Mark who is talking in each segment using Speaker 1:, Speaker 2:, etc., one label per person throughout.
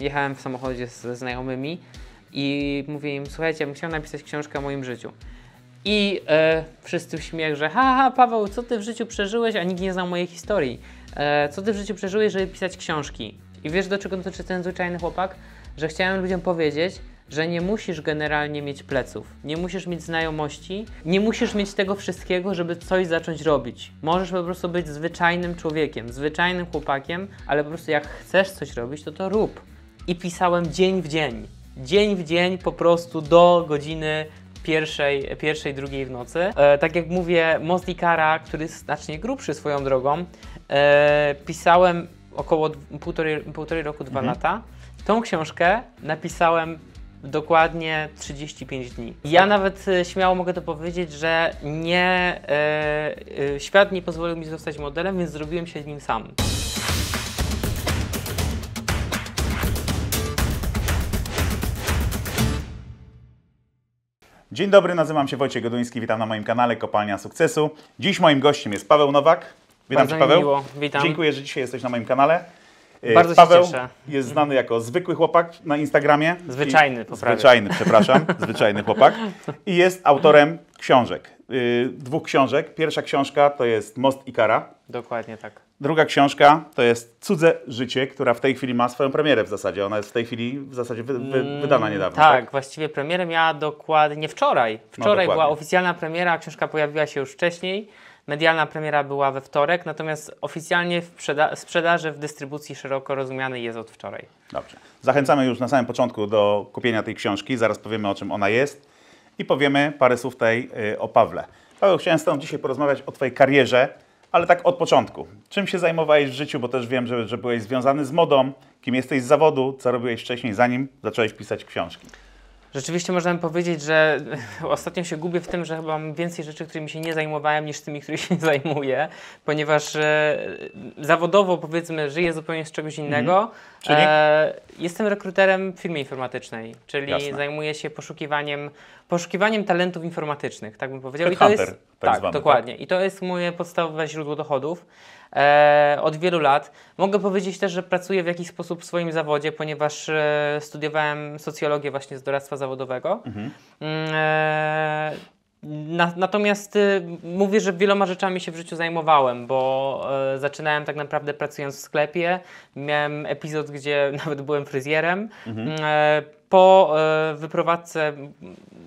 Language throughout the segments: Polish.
Speaker 1: Jechałem w samochodzie ze znajomymi i mówię im, słuchajcie, bym chciał napisać książkę o moim życiu. I e, wszyscy w śmiech, że ha, ha, Paweł, co ty w życiu przeżyłeś, a nikt nie znał mojej historii. E, co ty w życiu przeżyłeś, żeby pisać książki? I wiesz, do czego dotyczy ten zwyczajny chłopak? Że chciałem ludziom powiedzieć, że nie musisz generalnie mieć pleców, nie musisz mieć znajomości, nie musisz mieć tego wszystkiego, żeby coś zacząć robić. Możesz po prostu być zwyczajnym człowiekiem, zwyczajnym chłopakiem, ale po prostu jak chcesz coś robić, to to rób. I pisałem dzień w dzień. Dzień w dzień po prostu do godziny pierwszej, pierwszej drugiej w nocy. E, tak jak mówię, Most Ikara, który jest znacznie grubszy swoją drogą, e, pisałem około półtorej, półtorej roku, dwa lata. Tą książkę napisałem dokładnie 35 dni. Ja nawet e, śmiało mogę to powiedzieć, że nie, e, e, świat nie pozwolił mi zostać modelem, więc zrobiłem się nim sam.
Speaker 2: Dzień dobry, nazywam się Wojciech Goduński, witam na moim kanale Kopalnia Sukcesu. Dziś moim gościem jest Paweł Nowak. Witam
Speaker 1: Bardzo
Speaker 2: Cię Paweł.
Speaker 1: miło, witam.
Speaker 2: Dziękuję, że dzisiaj jesteś na moim kanale. E,
Speaker 1: Bardzo się
Speaker 2: Paweł
Speaker 1: cieszę.
Speaker 2: jest znany jako zwykły chłopak na Instagramie.
Speaker 1: Zwyczajny, poprawię.
Speaker 2: Zwyczajny, przepraszam. zwyczajny chłopak. I jest autorem książek. Y, Dwóch książek. Pierwsza książka to jest Most Ikara.
Speaker 1: Dokładnie tak.
Speaker 2: Druga książka to jest Cudze Życie, która w tej chwili ma swoją premierę w zasadzie. Ona jest w tej chwili w zasadzie wy, wy, wydana niedawno.
Speaker 1: Tak, właściwie premierę miała dokładnie wczoraj. Wczoraj
Speaker 2: No,
Speaker 1: była oficjalna premiera, książka pojawiła się już wcześniej. Medialna premiera była we wtorek, natomiast oficjalnie w sprzeda- sprzedaży w dystrybucji szeroko rozumianej jest od wczoraj.
Speaker 2: Dobrze. Zachęcamy już na samym początku do kupienia tej książki. Zaraz powiemy o czym ona jest i powiemy parę słów tutaj y, o Pawle. Paweł, chciałem z Tobą dzisiaj porozmawiać o Twojej karierze, ale tak od początku. Czym się zajmowałeś w życiu, bo też wiem, że, że byłeś związany z modą, kim jesteś z zawodu, co robiłeś wcześniej, zanim zacząłeś pisać książki.
Speaker 1: Rzeczywiście możemy powiedzieć, że ostatnio się gubię w tym, że chyba mam więcej rzeczy, którymi się nie zajmowałem, niż tymi, którymi się zajmuję, ponieważ e, zawodowo powiedzmy żyję zupełnie z czegoś innego.
Speaker 2: Mhm. Czyli?
Speaker 1: E, jestem rekruterem w firmie informatycznej, czyli
Speaker 2: Jasne.
Speaker 1: zajmuję się poszukiwaniem, poszukiwaniem talentów informatycznych, tak bym powiedział.
Speaker 2: Headhunter,
Speaker 1: jest,
Speaker 2: tak
Speaker 1: tak,
Speaker 2: zwany,
Speaker 1: dokładnie. I to jest moje podstawowe źródło dochodów. E, od wielu lat. Mogę powiedzieć też, że pracuję w jakiś sposób w swoim zawodzie, ponieważ e, studiowałem socjologię właśnie z doradztwa zawodowego. Mm, E, na, natomiast y, mówię, że wieloma rzeczami się w życiu zajmowałem, bo e, zaczynałem tak naprawdę pracując w sklepie. Miałem epizod, gdzie nawet byłem fryzjerem. E, po e, wyprowadzce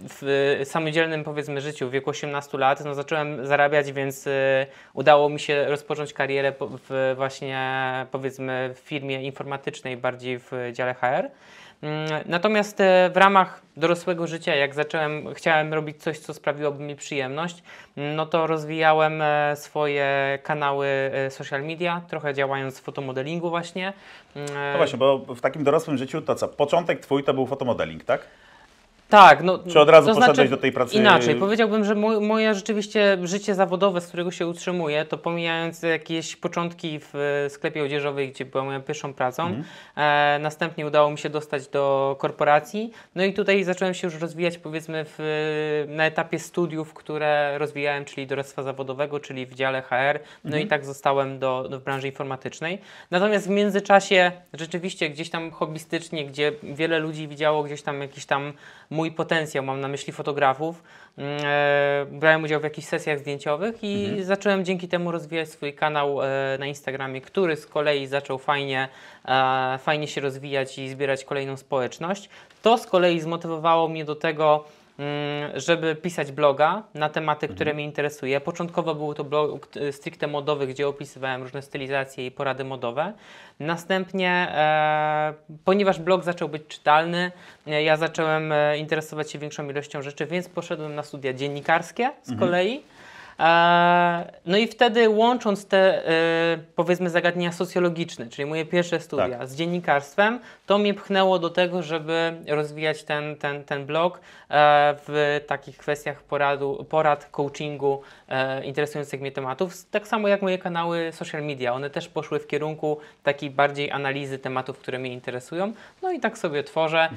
Speaker 1: w samodzielnym powiedzmy życiu w wieku 18 lat, no zacząłem zarabiać, więc e, udało mi się rozpocząć karierę w właśnie powiedzmy w firmie informatycznej, bardziej w dziale HR. Mm, Natomiast e, w ramach dorosłego życia, jak zacząłem, chciałem robić coś, co sprawiłoby mi przyjemność, mm, no to rozwijałem e, swoje kanały e, social media, trochę działając w fotomodelingu właśnie. Mm,
Speaker 2: No właśnie, bo w takim dorosłym życiu to co? Początek Twój to był fotomodeling, tak?
Speaker 1: Tak, no.
Speaker 2: Czy od razu
Speaker 1: to
Speaker 2: poszedłeś
Speaker 1: znaczy,
Speaker 2: do tej pracy-
Speaker 1: Inaczej, powiedziałbym, że mo- moje rzeczywiście życie zawodowe, z którego się utrzymuję, to pomijając jakieś początki w e, sklepie odzieżowej, gdzie była moją pierwszą pracą,
Speaker 2: Mhm.
Speaker 1: e, następnie udało mi się dostać do korporacji, no i tutaj zacząłem się już rozwijać powiedzmy w, na etapie studiów, które rozwijałem, czyli doradztwa zawodowego, czyli w dziale HR, no
Speaker 2: Mhm.
Speaker 1: i tak zostałem do, do w branży informatycznej. Natomiast w międzyczasie rzeczywiście gdzieś tam hobbystycznie, gdzie wiele ludzi widziało gdzieś tam jakiś tam mój potencjał, mam na myśli fotografów, mm, e, brałem udział w jakichś sesjach zdjęciowych i
Speaker 2: Mhm.
Speaker 1: zacząłem dzięki temu rozwijać swój kanał e, na Instagramie, który z kolei zaczął fajnie, e, fajnie się rozwijać i zbierać kolejną społeczność. To z kolei zmotywowało mnie do tego, żeby pisać bloga na tematy, które mnie interesuje. Początkowo był to blog stricte modowy, gdzie opisywałem różne stylizacje i porady modowe. Następnie, e, ponieważ blog zaczął być czytalny, e, ja zacząłem e, interesować się większą ilością rzeczy, więc poszedłem na studia dziennikarskie z kolei. E, No i wtedy łącząc te e, powiedzmy zagadnienia socjologiczne, czyli moje pierwsze studia
Speaker 2: Tak.
Speaker 1: z dziennikarstwem, to mnie pchnęło do tego, żeby rozwijać ten, ten, ten blog e, w takich kwestiach poradu, porad, coachingu interesujących mnie tematów. Tak samo jak moje kanały social media, one też poszły w kierunku takiej bardziej analizy tematów, które mnie interesują. No i tak sobie tworzę.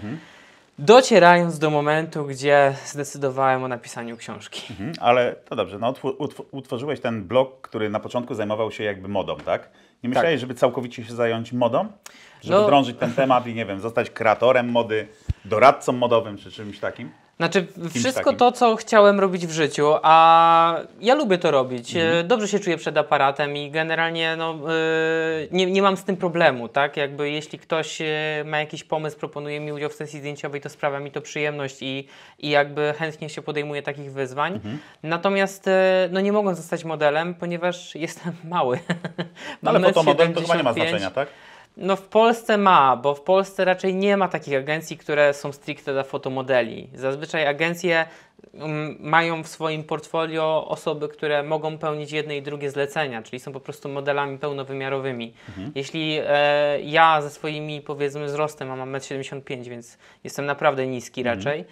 Speaker 1: Docierając do momentu, gdzie zdecydowałem o napisaniu książki.
Speaker 2: Mhm, ale to dobrze, no, utw- utw- utworzyłeś ten blog, który na początku zajmował się jakby modą, tak? Nie myślałeś, żeby całkowicie się zająć modą? Żeby
Speaker 1: No-
Speaker 2: drążyć ten temat i nie wiem, zostać kreatorem mody, doradcą modowym czy czymś takim?
Speaker 1: Znaczy, wszystko to, co chciałem robić w życiu, a ja lubię to robić.
Speaker 2: Mhm.
Speaker 1: E, Dobrze się czuję przed aparatem i generalnie no, e, nie, nie mam z tym problemu, tak? Jakby jeśli ktoś e, ma jakiś pomysł, proponuje mi udział w sesji zdjęciowej, to sprawia mi to przyjemność i, i jakby chętnie się podejmuję takich wyzwań.
Speaker 2: Mhm.
Speaker 1: Natomiast no, nie mogę zostać modelem, ponieważ jestem mały.
Speaker 2: No, ale fotomodel to chyba nie ma
Speaker 1: 1,75.
Speaker 2: znaczenia, tak?
Speaker 1: No w Polsce ma, bo w Polsce raczej nie ma takich agencji, które są stricte dla fotomodeli. Zazwyczaj agencje mm, mają w swoim portfolio osoby, które mogą pełnić jedne i drugie zlecenia, czyli są po prostu modelami pełnowymiarowymi. Jeśli e, ja ze swoimi powiedzmy wzrostem, a mam 1,75 m, więc jestem naprawdę niski raczej, e,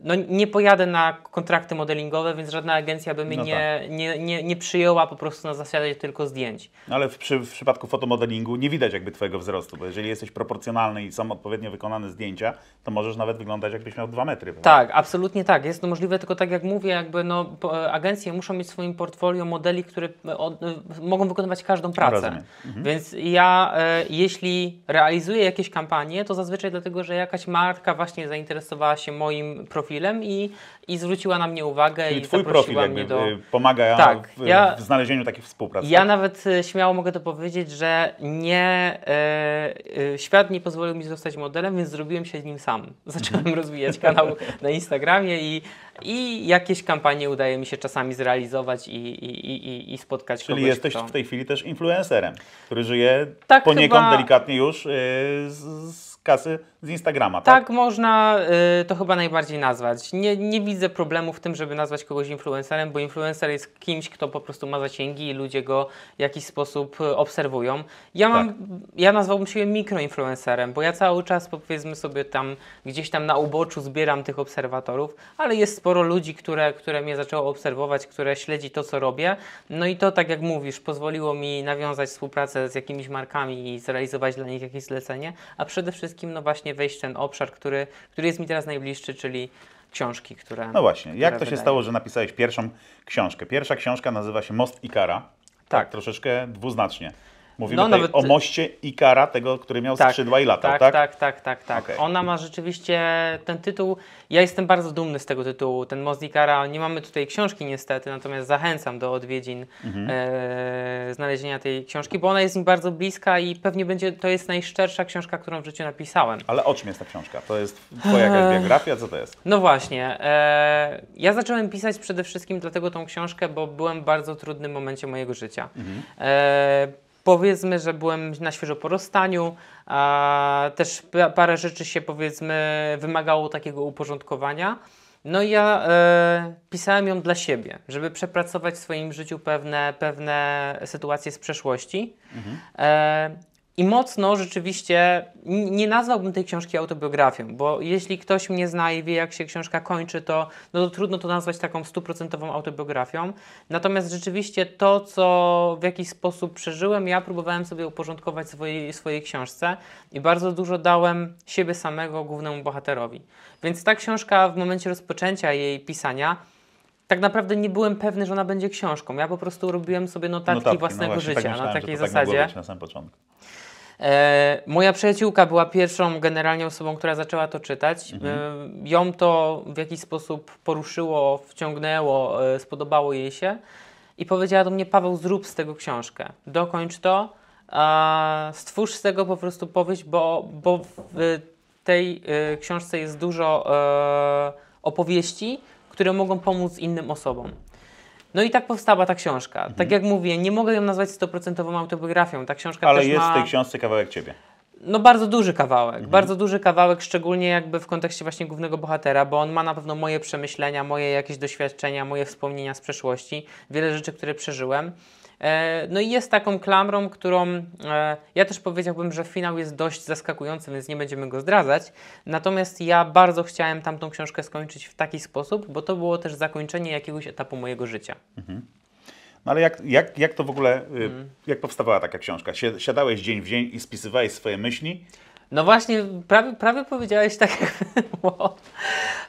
Speaker 1: no nie pojadę na kontrakty modelingowe, więc żadna agencja by mnie
Speaker 2: No
Speaker 1: nie, nie, nie, nie przyjęła po prostu na zasadzie tylko zdjęć.
Speaker 2: No ale w, przy, w przypadku fotomodelingu nie widać jakby Twojego wzrostu, bo jeżeli jesteś proporcjonalny i są odpowiednio wykonane zdjęcia, to możesz nawet wyglądać jakbyś miał dwa metry. prawda?
Speaker 1: Tak, absolutnie tak. Jest to możliwe, tylko tak jak mówię, jakby no, po- e, agencje muszą mieć w swoim portfolio modeli, które e, od, e, mogą wykonywać każdą pracę.
Speaker 2: Rozumiem.
Speaker 1: Więc ja, e, jeśli realizuję jakieś kampanie, to zazwyczaj dlatego, że jakaś marka właśnie zainteresowała się moim profilem i, i zwróciła na mnie uwagę
Speaker 2: Czyli
Speaker 1: i
Speaker 2: Twój profil jakby
Speaker 1: mnie do...
Speaker 2: y, pomaga
Speaker 1: Tak,
Speaker 2: w,
Speaker 1: ja-
Speaker 2: w znalezieniu takich współprac.
Speaker 1: Ja
Speaker 2: tak?
Speaker 1: nawet śmiało mogę to powiedzieć, że nie, e, e, świat nie pozwolił mi zostać modelem, więc zrobiłem się nim sam. Zacząłem
Speaker 2: Mhm.
Speaker 1: rozwijać kanał na Instagramie i, i jakieś kampanie udaje mi się czasami zrealizować i, i, i, i spotkać
Speaker 2: Czyli
Speaker 1: kogoś,
Speaker 2: jesteś
Speaker 1: kto...
Speaker 2: w tej chwili też influencerem, który żyje
Speaker 1: Tak,
Speaker 2: poniekąd
Speaker 1: chyba-
Speaker 2: delikatnie już y, z kasy z Instagrama, tak?
Speaker 1: Tak, można y, to chyba najbardziej nazwać. Nie, nie widzę problemu w tym, żeby nazwać kogoś influencerem, bo influencer jest kimś, kto po prostu ma zasięgi i ludzie go w jakiś sposób y, obserwują. Ja mam,
Speaker 2: Tak.
Speaker 1: ja nazwałbym się mikroinfluencerem, bo ja cały czas powiedzmy sobie tam gdzieś tam na uboczu zbieram tych obserwatorów, ale jest sporo ludzi, które, które mnie zaczęło obserwować, które śledzi to, co robię. No i to, tak jak mówisz, pozwoliło mi nawiązać współpracę z jakimiś markami i zrealizować dla nich jakieś zlecenie, a przede wszystkim no właśnie wejść w ten obszar, który, który jest mi teraz najbliższy, czyli książki, które.
Speaker 2: No właśnie, jak to się
Speaker 1: wydaję.
Speaker 2: stało, że napisałeś pierwszą książkę? Pierwsza książka nazywa się Most Ikara.
Speaker 1: Tak.
Speaker 2: Troszeczkę dwuznacznie. Mówimy
Speaker 1: No, nawet-
Speaker 2: o moście Ikara, tego, który miał skrzydła i latał,
Speaker 1: tak,
Speaker 2: tak?
Speaker 1: tak, tak, tak, tak.
Speaker 2: Okej.
Speaker 1: Ona ma rzeczywiście ten tytuł. Ja jestem bardzo dumny z tego tytułu. Ten Most Ikara. Nie mamy tutaj książki niestety, natomiast zachęcam do odwiedzin
Speaker 2: Mhm.
Speaker 1: e, znalezienia tej książki, bo ona jest mi bardzo bliska i pewnie będzie to jest najszczersza książka, którą w życiu napisałem.
Speaker 2: Ale o czym jest ta książka? To jest twoja jakaś biografia? Co to jest?
Speaker 1: No właśnie. E, ja zacząłem pisać przede wszystkim dlatego tą książkę, bo byłem w bardzo trudnym momencie mojego życia. E, powiedzmy, że byłem na świeżo po rozstaniu, a też pa- parę rzeczy się powiedzmy wymagało takiego uporządkowania. No i ja e, pisałem ją dla siebie, żeby przepracować w swoim życiu pewne, pewne sytuacje z przeszłości. E, I mocno rzeczywiście nie nazwałbym tej książki autobiografią, bo jeśli ktoś mnie zna i wie, jak się książka kończy, to, no to trudno to nazwać taką stuprocentową autobiografią. Natomiast rzeczywiście to, co w jakiś sposób przeżyłem, ja próbowałem sobie uporządkować w swojej, swojej książce i bardzo dużo dałem siebie samego głównemu bohaterowi. Więc ta książka w momencie rozpoczęcia jej pisania tak naprawdę nie byłem pewny, że ona będzie książką. Ja po prostu robiłem sobie notatki,
Speaker 2: Notatki,
Speaker 1: własnego
Speaker 2: no właśnie,
Speaker 1: życia
Speaker 2: tak
Speaker 1: na
Speaker 2: myślałem,
Speaker 1: takiej
Speaker 2: że to tak mogło
Speaker 1: zasadzie.
Speaker 2: być na samym początku.
Speaker 1: E, moja przyjaciółka była pierwszą generalnie osobą, która zaczęła to czytać.
Speaker 2: Mhm.
Speaker 1: E, ją to w jakiś sposób poruszyło, wciągnęło, e, spodobało jej się i powiedziała do mnie, Paweł, zrób z tego książkę, dokończ to, stwórz z tego po prostu powieść, bo, bo w tej e, książce jest dużo e, opowieści, które mogą pomóc innym osobom. No i tak powstała ta książka.
Speaker 2: Mhm.
Speaker 1: Tak jak mówię, nie mogę ją nazwać 100% autobiografią. Ta książka
Speaker 2: Ale jest
Speaker 1: ma...
Speaker 2: w tej książce kawałek ciebie.
Speaker 1: No bardzo duży kawałek,
Speaker 2: Mhm.
Speaker 1: bardzo duży kawałek, szczególnie jakby w kontekście właśnie głównego bohatera, bo on ma na pewno moje przemyślenia, moje jakieś doświadczenia, moje wspomnienia z przeszłości, wiele rzeczy, które przeżyłem. E, No i jest taką klamrą, którą e, ja też powiedziałbym, że finał jest dość zaskakujący, więc nie będziemy go zdradzać. Natomiast ja bardzo chciałem tamtą książkę skończyć w taki sposób, bo to było też zakończenie jakiegoś etapu mojego życia.
Speaker 2: No ale jak, jak, jak to w ogóle, y,
Speaker 1: Mhm.
Speaker 2: jak powstawała taka książka? Siadałeś dzień w dzień i spisywałeś swoje myśli?
Speaker 1: No właśnie, prawie, prawie powiedziałeś tak, jak było.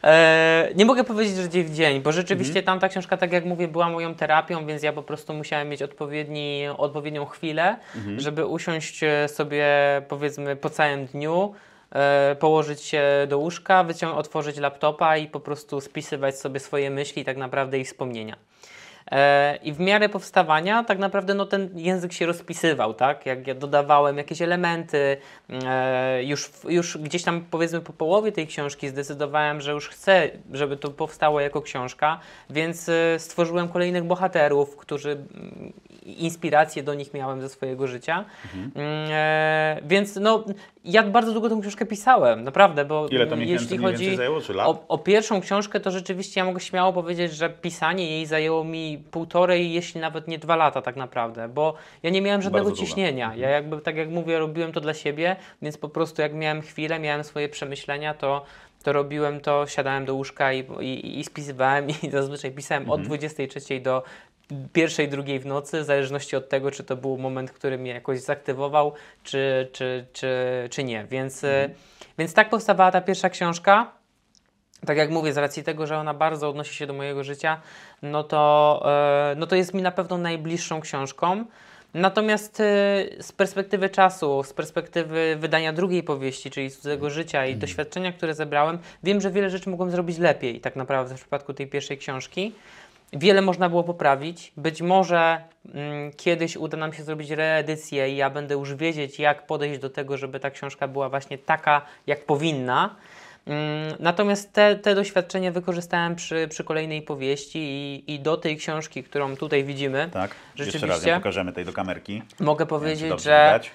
Speaker 1: E, nie mogę powiedzieć, że dzień w dzień, bo rzeczywiście
Speaker 2: Mhm.
Speaker 1: tam ta książka, tak jak mówię, była moją terapią, więc ja po prostu musiałem mieć odpowiedni, odpowiednią chwilę,
Speaker 2: Mhm.
Speaker 1: żeby usiąść e, sobie, powiedzmy, po całym dniu, e, położyć się do łóżka, wycią- otworzyć laptopa i po prostu spisywać sobie swoje myśli, tak naprawdę i wspomnienia. E, I w miarę powstawania tak naprawdę no, ten język się rozpisywał, tak? Jak ja dodawałem jakieś elementy, e, już, już gdzieś tam powiedzmy po połowie tej książki zdecydowałem, że już chcę, żeby to powstało jako książka, więc e, stworzyłem kolejnych bohaterów, którzy mm, inspiracje do nich miałem ze swojego życia. Mm, E, więc no, ja bardzo długo tę książkę pisałem, naprawdę, bo
Speaker 2: Ile to miesięcy
Speaker 1: jeśli chodzi
Speaker 2: zajęło,
Speaker 1: o, o pierwszą książkę, to rzeczywiście ja mogę śmiało powiedzieć, że pisanie jej zajęło mi półtorej, jeśli nawet nie dwa lata tak naprawdę, bo ja nie miałem żadnego
Speaker 2: Bardzo długo.
Speaker 1: ciśnienia. Ja jakby, tak jak mówię, robiłem to dla siebie, więc po prostu jak miałem chwilę, miałem swoje przemyślenia, to, to robiłem to, siadałem do łóżka i, i, i spisywałem i zazwyczaj pisałem od 23 do pierwszej, drugiej w nocy, w zależności od tego, czy to był moment, który mnie jakoś zaktywował, czy, czy, czy, czy nie. Więc, e, więc tak powstawała ta pierwsza książka. Tak jak mówię, z racji tego, że ona bardzo odnosi się do mojego życia, no to, e, no to jest mi na pewno najbliższą książką. Natomiast e, z perspektywy czasu, z perspektywy wydania drugiej powieści, czyli cudzego życia i doświadczenia, które zebrałem, wiem, że wiele rzeczy mogłem zrobić lepiej, tak naprawdę w przypadku tej pierwszej książki. Wiele można było poprawić. Być może mm, kiedyś uda nam się zrobić reedycję i ja będę już wiedzieć, jak podejść do tego, żeby ta książka była właśnie taka, jak powinna. Mm, Natomiast te, te doświadczenia wykorzystałem przy, przy kolejnej powieści i, i do tej książki, którą tutaj widzimy,
Speaker 2: Tak, jeszcze raz
Speaker 1: rzeczywiście
Speaker 2: pokażemy tej do kamerki.
Speaker 1: mogę powiedzieć, że,
Speaker 2: widać.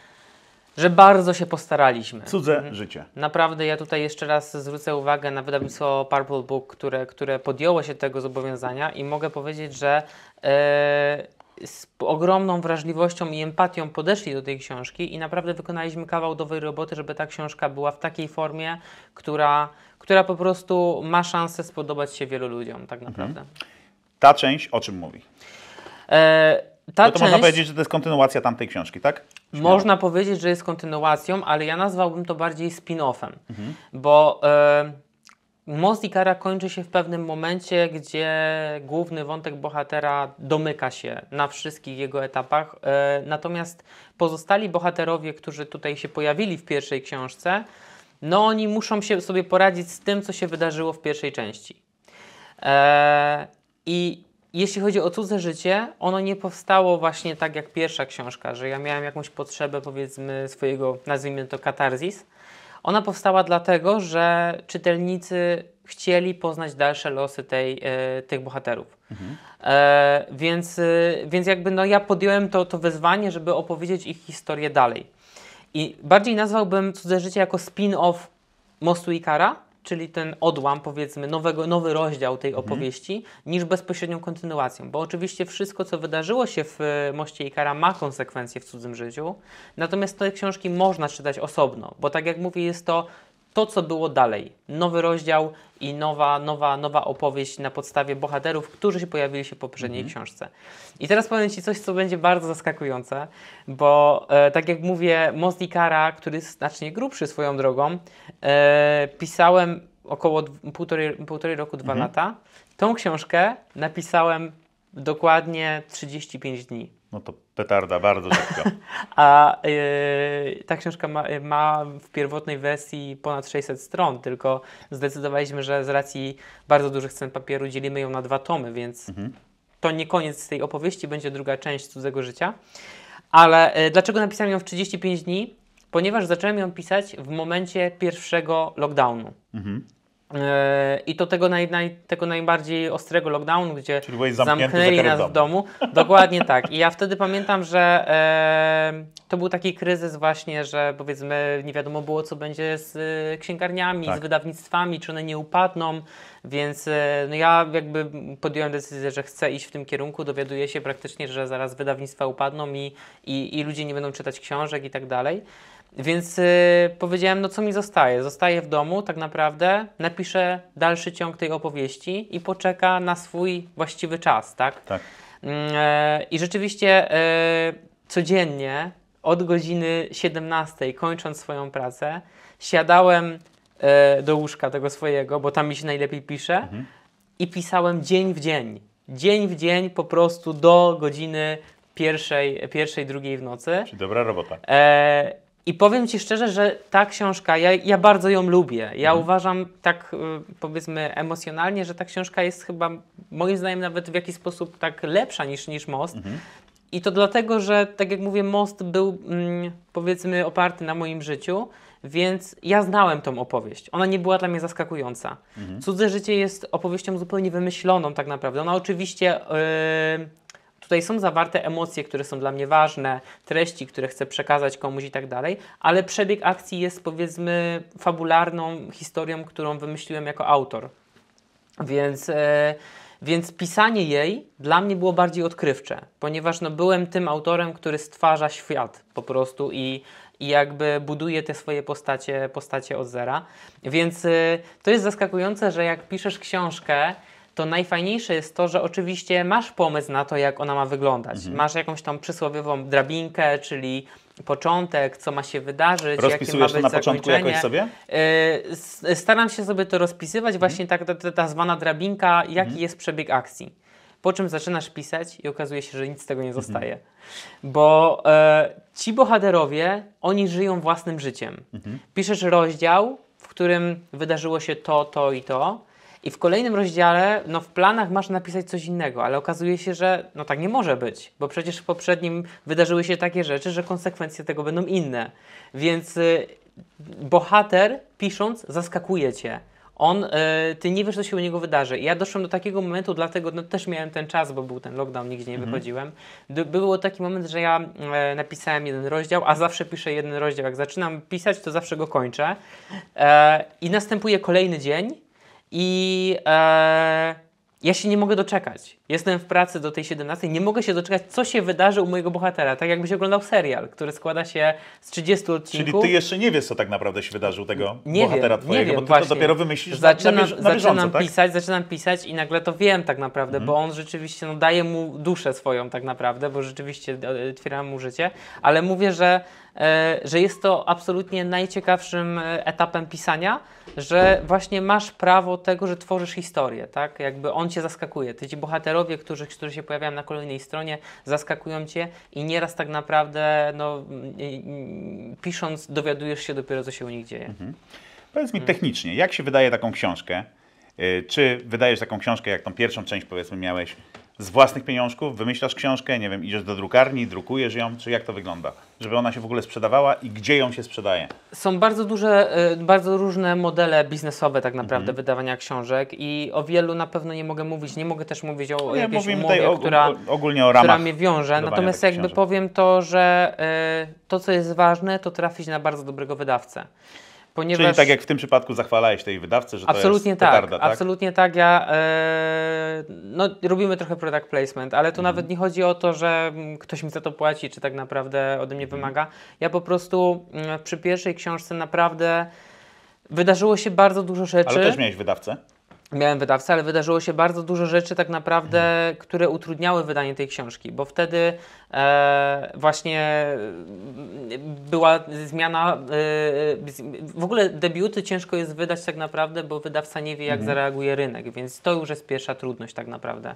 Speaker 1: Że bardzo się postaraliśmy.
Speaker 2: Cudze życie.
Speaker 1: Naprawdę ja tutaj jeszcze raz zwrócę uwagę na wydawnictwo Purple Book, które, które podjęło się tego zobowiązania i mogę powiedzieć, że e, z ogromną wrażliwością i empatią podeszli do tej książki i naprawdę wykonaliśmy kawał dobrej roboty, żeby ta książka była w takiej formie, która, która po prostu ma szansę spodobać się wielu ludziom tak naprawdę.
Speaker 2: Ta część o czym mówi?
Speaker 1: E, ta
Speaker 2: No to można
Speaker 1: część-
Speaker 2: powiedzieć, że to jest kontynuacja tamtej książki, tak? Śmiało.
Speaker 1: Można powiedzieć, że jest kontynuacją, ale ja nazwałbym to bardziej spin-offem, bo e, Most Ikara kończy się w pewnym momencie, gdzie główny wątek bohatera domyka się na wszystkich jego etapach, e, natomiast pozostali bohaterowie, którzy tutaj się pojawili w pierwszej książce, no oni muszą się sobie poradzić z tym, co się wydarzyło w pierwszej części. E, I jeśli chodzi o cudze życie, ono nie powstało właśnie tak jak pierwsza książka, że ja miałem jakąś potrzebę, powiedzmy, swojego, nazwijmy to katarzis. Ona powstała dlatego, że czytelnicy chcieli poznać dalsze losy tej, e, tych bohaterów. E, więc, e, więc jakby no ja podjąłem to, to wyzwanie, żeby opowiedzieć ich historię dalej. I bardziej nazwałbym Cudze Życie jako spin-off Mostu Ikara, czyli ten odłam, powiedzmy, nowego, nowy rozdział tej opowieści, niż bezpośrednią kontynuacją. Bo oczywiście wszystko, co wydarzyło się w e, Moście Ikara, ma konsekwencje w cudzym życiu. Natomiast te książki można czytać osobno, bo tak jak mówię, jest to to, co było dalej. Nowy rozdział i nowa, nowa, nowa opowieść na podstawie bohaterów, którzy się pojawili się w poprzedniej książce. I teraz powiem Ci coś, co będzie bardzo zaskakujące, bo e, tak jak mówię, Most Ikara, który jest znacznie grubszy swoją drogą, e, pisałem około półtorej, półtorej roku, dwa lata. Tą książkę napisałem dokładnie 35 dni.
Speaker 2: No to petarda, bardzo szybko.
Speaker 1: A yy, ta książka ma, ma w pierwotnej wersji ponad 600 stron, tylko zdecydowaliśmy, że z racji bardzo dużych cen papieru dzielimy ją na dwa tomy, więc to nie koniec tej opowieści, będzie druga część cudzego życia. Ale yy, dlaczego napisałem ją w 35 dni? Ponieważ zacząłem ją pisać w momencie pierwszego lockdownu.
Speaker 2: Mhm.
Speaker 1: Yy, I to tego, naj, naj, tego najbardziej ostrego lockdownu, gdzie zamknęli nas
Speaker 2: w
Speaker 1: w domu. Dokładnie tak. I ja wtedy pamiętam, że e, to był taki kryzys właśnie, że powiedzmy nie wiadomo było, co będzie z e, księgarniami,
Speaker 2: Tak.
Speaker 1: z wydawnictwami, czy one nie upadną, więc e, no ja jakby podjąłem decyzję, że chcę iść w tym kierunku. Dowiaduję się praktycznie, że zaraz wydawnictwa upadną i, i, i ludzie nie będą czytać książek i tak dalej. Więc y, powiedziałem, no co mi zostaje? Zostaję w domu tak naprawdę, napiszę dalszy ciąg tej opowieści i poczeka na swój właściwy czas, tak?
Speaker 2: Tak.
Speaker 1: E, I rzeczywiście e, codziennie od godziny 17, kończąc swoją pracę, siadałem e, do łóżka tego swojego, bo tam mi się najlepiej pisze, i pisałem dzień w dzień. Dzień w dzień po prostu do godziny pierwszej, pierwszej drugiej w nocy.
Speaker 2: Czyli dobra robota.
Speaker 1: E, I powiem Ci szczerze, że ta książka, ja, ja bardzo ją lubię. Ja uważam tak y, powiedzmy emocjonalnie, że ta książka jest chyba moim zdaniem nawet w jakiś sposób tak lepsza niż, niż Most. I to dlatego, że tak jak mówię, Most był mm, powiedzmy oparty na moim życiu, więc ja znałem tą opowieść. Ona nie była dla mnie zaskakująca. Cudze życie jest opowieścią zupełnie wymyśloną tak naprawdę. Ona oczywiście... y, Tutaj są zawarte emocje, które są dla mnie ważne, treści, które chcę przekazać komuś i tak dalej, ale przebieg akcji jest powiedzmy fabularną historią, którą wymyśliłem jako autor. Więc, e, więc pisanie jej dla mnie było bardziej odkrywcze, ponieważ no, byłem tym autorem, który stwarza świat po prostu i, i jakby buduje te swoje postacie, postacie od zera. Więc e, to jest zaskakujące, że jak piszesz książkę, to najfajniejsze jest to, że oczywiście masz pomysł na to, jak ona ma wyglądać.
Speaker 2: Mhm.
Speaker 1: Masz jakąś tam przysłowiową drabinkę, czyli początek, co ma się wydarzyć, jakie ma
Speaker 2: Rozpisujesz
Speaker 1: być
Speaker 2: to na początku jakoś sobie?
Speaker 1: S- Staram się sobie to rozpisywać, właśnie tak, ta, ta, ta zwana drabinka, jaki jest przebieg akcji. Po czym zaczynasz pisać i okazuje się, że nic z tego nie zostaje. Bo e, ci bohaterowie, oni żyją własnym życiem. Piszesz rozdział, w którym wydarzyło się to, to i to. I w kolejnym rozdziale, no w planach masz napisać coś innego, ale okazuje się, że no tak nie może być, bo przecież w poprzednim wydarzyły się takie rzeczy, że konsekwencje tego będą inne. Więc y, bohater pisząc zaskakuje cię. On, y, ty nie wiesz, co się u niego wydarzy. I ja doszłem do takiego momentu, dlatego no, też miałem ten czas, bo był ten lockdown, nigdzie nie wychodziłem. D- Był taki moment, że ja e, napisałem jeden rozdział, a zawsze piszę jeden rozdział. Jak zaczynam pisać, to zawsze go kończę. E, I następuje kolejny dzień i e, ja się nie mogę doczekać. Jestem w pracy do tej 17, nie mogę się doczekać, co się wydarzy u mojego bohatera. Tak jakbyś oglądał serial, który składa się z 30
Speaker 2: Czyli
Speaker 1: odcinków.
Speaker 2: ty jeszcze nie wiesz, co tak naprawdę się wydarzy u tego
Speaker 1: Nie
Speaker 2: bohatera
Speaker 1: wiem,
Speaker 2: twojego,
Speaker 1: nie wiem,
Speaker 2: bo ty
Speaker 1: właśnie.
Speaker 2: to dopiero wymyślisz
Speaker 1: zaczynam,
Speaker 2: na, na, bież, na
Speaker 1: zaczynam
Speaker 2: bieżąco, tak?
Speaker 1: pisać, zaczynam pisać i nagle to wiem tak naprawdę, bo on rzeczywiście no, daje mu duszę swoją tak naprawdę, bo rzeczywiście e, otwieram mu życie, ale mówię, że, że jest to absolutnie najciekawszym e, etapem pisania, że właśnie masz prawo tego, że tworzysz historię, tak? Jakby on cię zaskakuje. Ty ci bohaterowie, którzy, którzy się pojawiają na kolejnej stronie, zaskakują cię i nieraz tak naprawdę no, pisząc dowiadujesz się dopiero, co się u nich dzieje.
Speaker 2: Powiedz
Speaker 1: Mm.
Speaker 2: mi technicznie, jak się wydaje taką książkę? Y, Czy wydajesz taką książkę, jak tą pierwszą część powiedzmy miałeś, z własnych pieniążków, wymyślasz książkę, nie wiem, idziesz do drukarni, drukujesz ją, czy jak to wygląda? Żeby ona się w ogóle sprzedawała i gdzie ją się sprzedaje?
Speaker 1: Są bardzo duże, y, bardzo różne modele biznesowe tak naprawdę wydawania książek i o wielu na pewno nie mogę mówić, nie mogę też mówić o,
Speaker 2: Nie,
Speaker 1: jakiejś
Speaker 2: mówimy
Speaker 1: umowie,
Speaker 2: o,
Speaker 1: która,
Speaker 2: ogólnie o
Speaker 1: która mnie wiąże, natomiast jakby
Speaker 2: książek.
Speaker 1: powiem to, że y, to co jest ważne to trafić na bardzo dobrego wydawcę. Ponieważ
Speaker 2: Czyli tak jak w tym przypadku zachwalałeś tej wydawcy, że
Speaker 1: Absolutnie
Speaker 2: to jest
Speaker 1: tak,
Speaker 2: petarda, tak?
Speaker 1: absolutnie tak. Ja, e, no, robimy trochę product placement, ale
Speaker 2: Mhm.
Speaker 1: tu nawet nie chodzi o to, że ktoś mi za to płaci, czy tak naprawdę ode mnie
Speaker 2: Mhm.
Speaker 1: wymaga. Ja po prostu mm, przy pierwszej książce naprawdę wydarzyło się bardzo dużo rzeczy.
Speaker 2: Ale też miałeś wydawcę.
Speaker 1: Miałem wydawcę, ale wydarzyło się bardzo dużo rzeczy tak naprawdę, które utrudniały wydanie tej książki, bo wtedy e, właśnie e, była zmiana, e, z- w ogóle debiuty ciężko jest wydać tak naprawdę, bo wydawca nie wie jak
Speaker 2: Mhm.
Speaker 1: zareaguje rynek, więc to już jest pierwsza trudność tak naprawdę.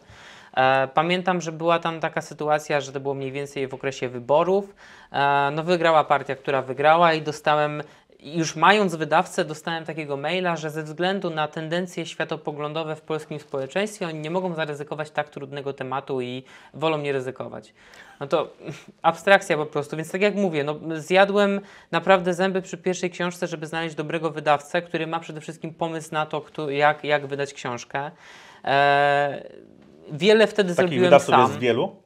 Speaker 1: E, pamiętam, że była tam taka sytuacja, że to było mniej więcej w okresie wyborów, e, no wygrała partia, która wygrała i dostałem już mając wydawcę, dostałem takiego maila, że ze względu na tendencje światopoglądowe w polskim społeczeństwie, oni nie mogą zaryzykować tak trudnego tematu i wolą nie ryzykować. No to abstrakcja po prostu. Więc tak jak mówię, no, zjadłem naprawdę zęby przy pierwszej książce, żeby znaleźć dobrego wydawcę, który ma przede wszystkim pomysł na to, kto, jak, jak wydać książkę. Eee, wiele wtedy
Speaker 2: Takich
Speaker 1: zrobiłem
Speaker 2: wydawców
Speaker 1: sam.
Speaker 2: jest wielu.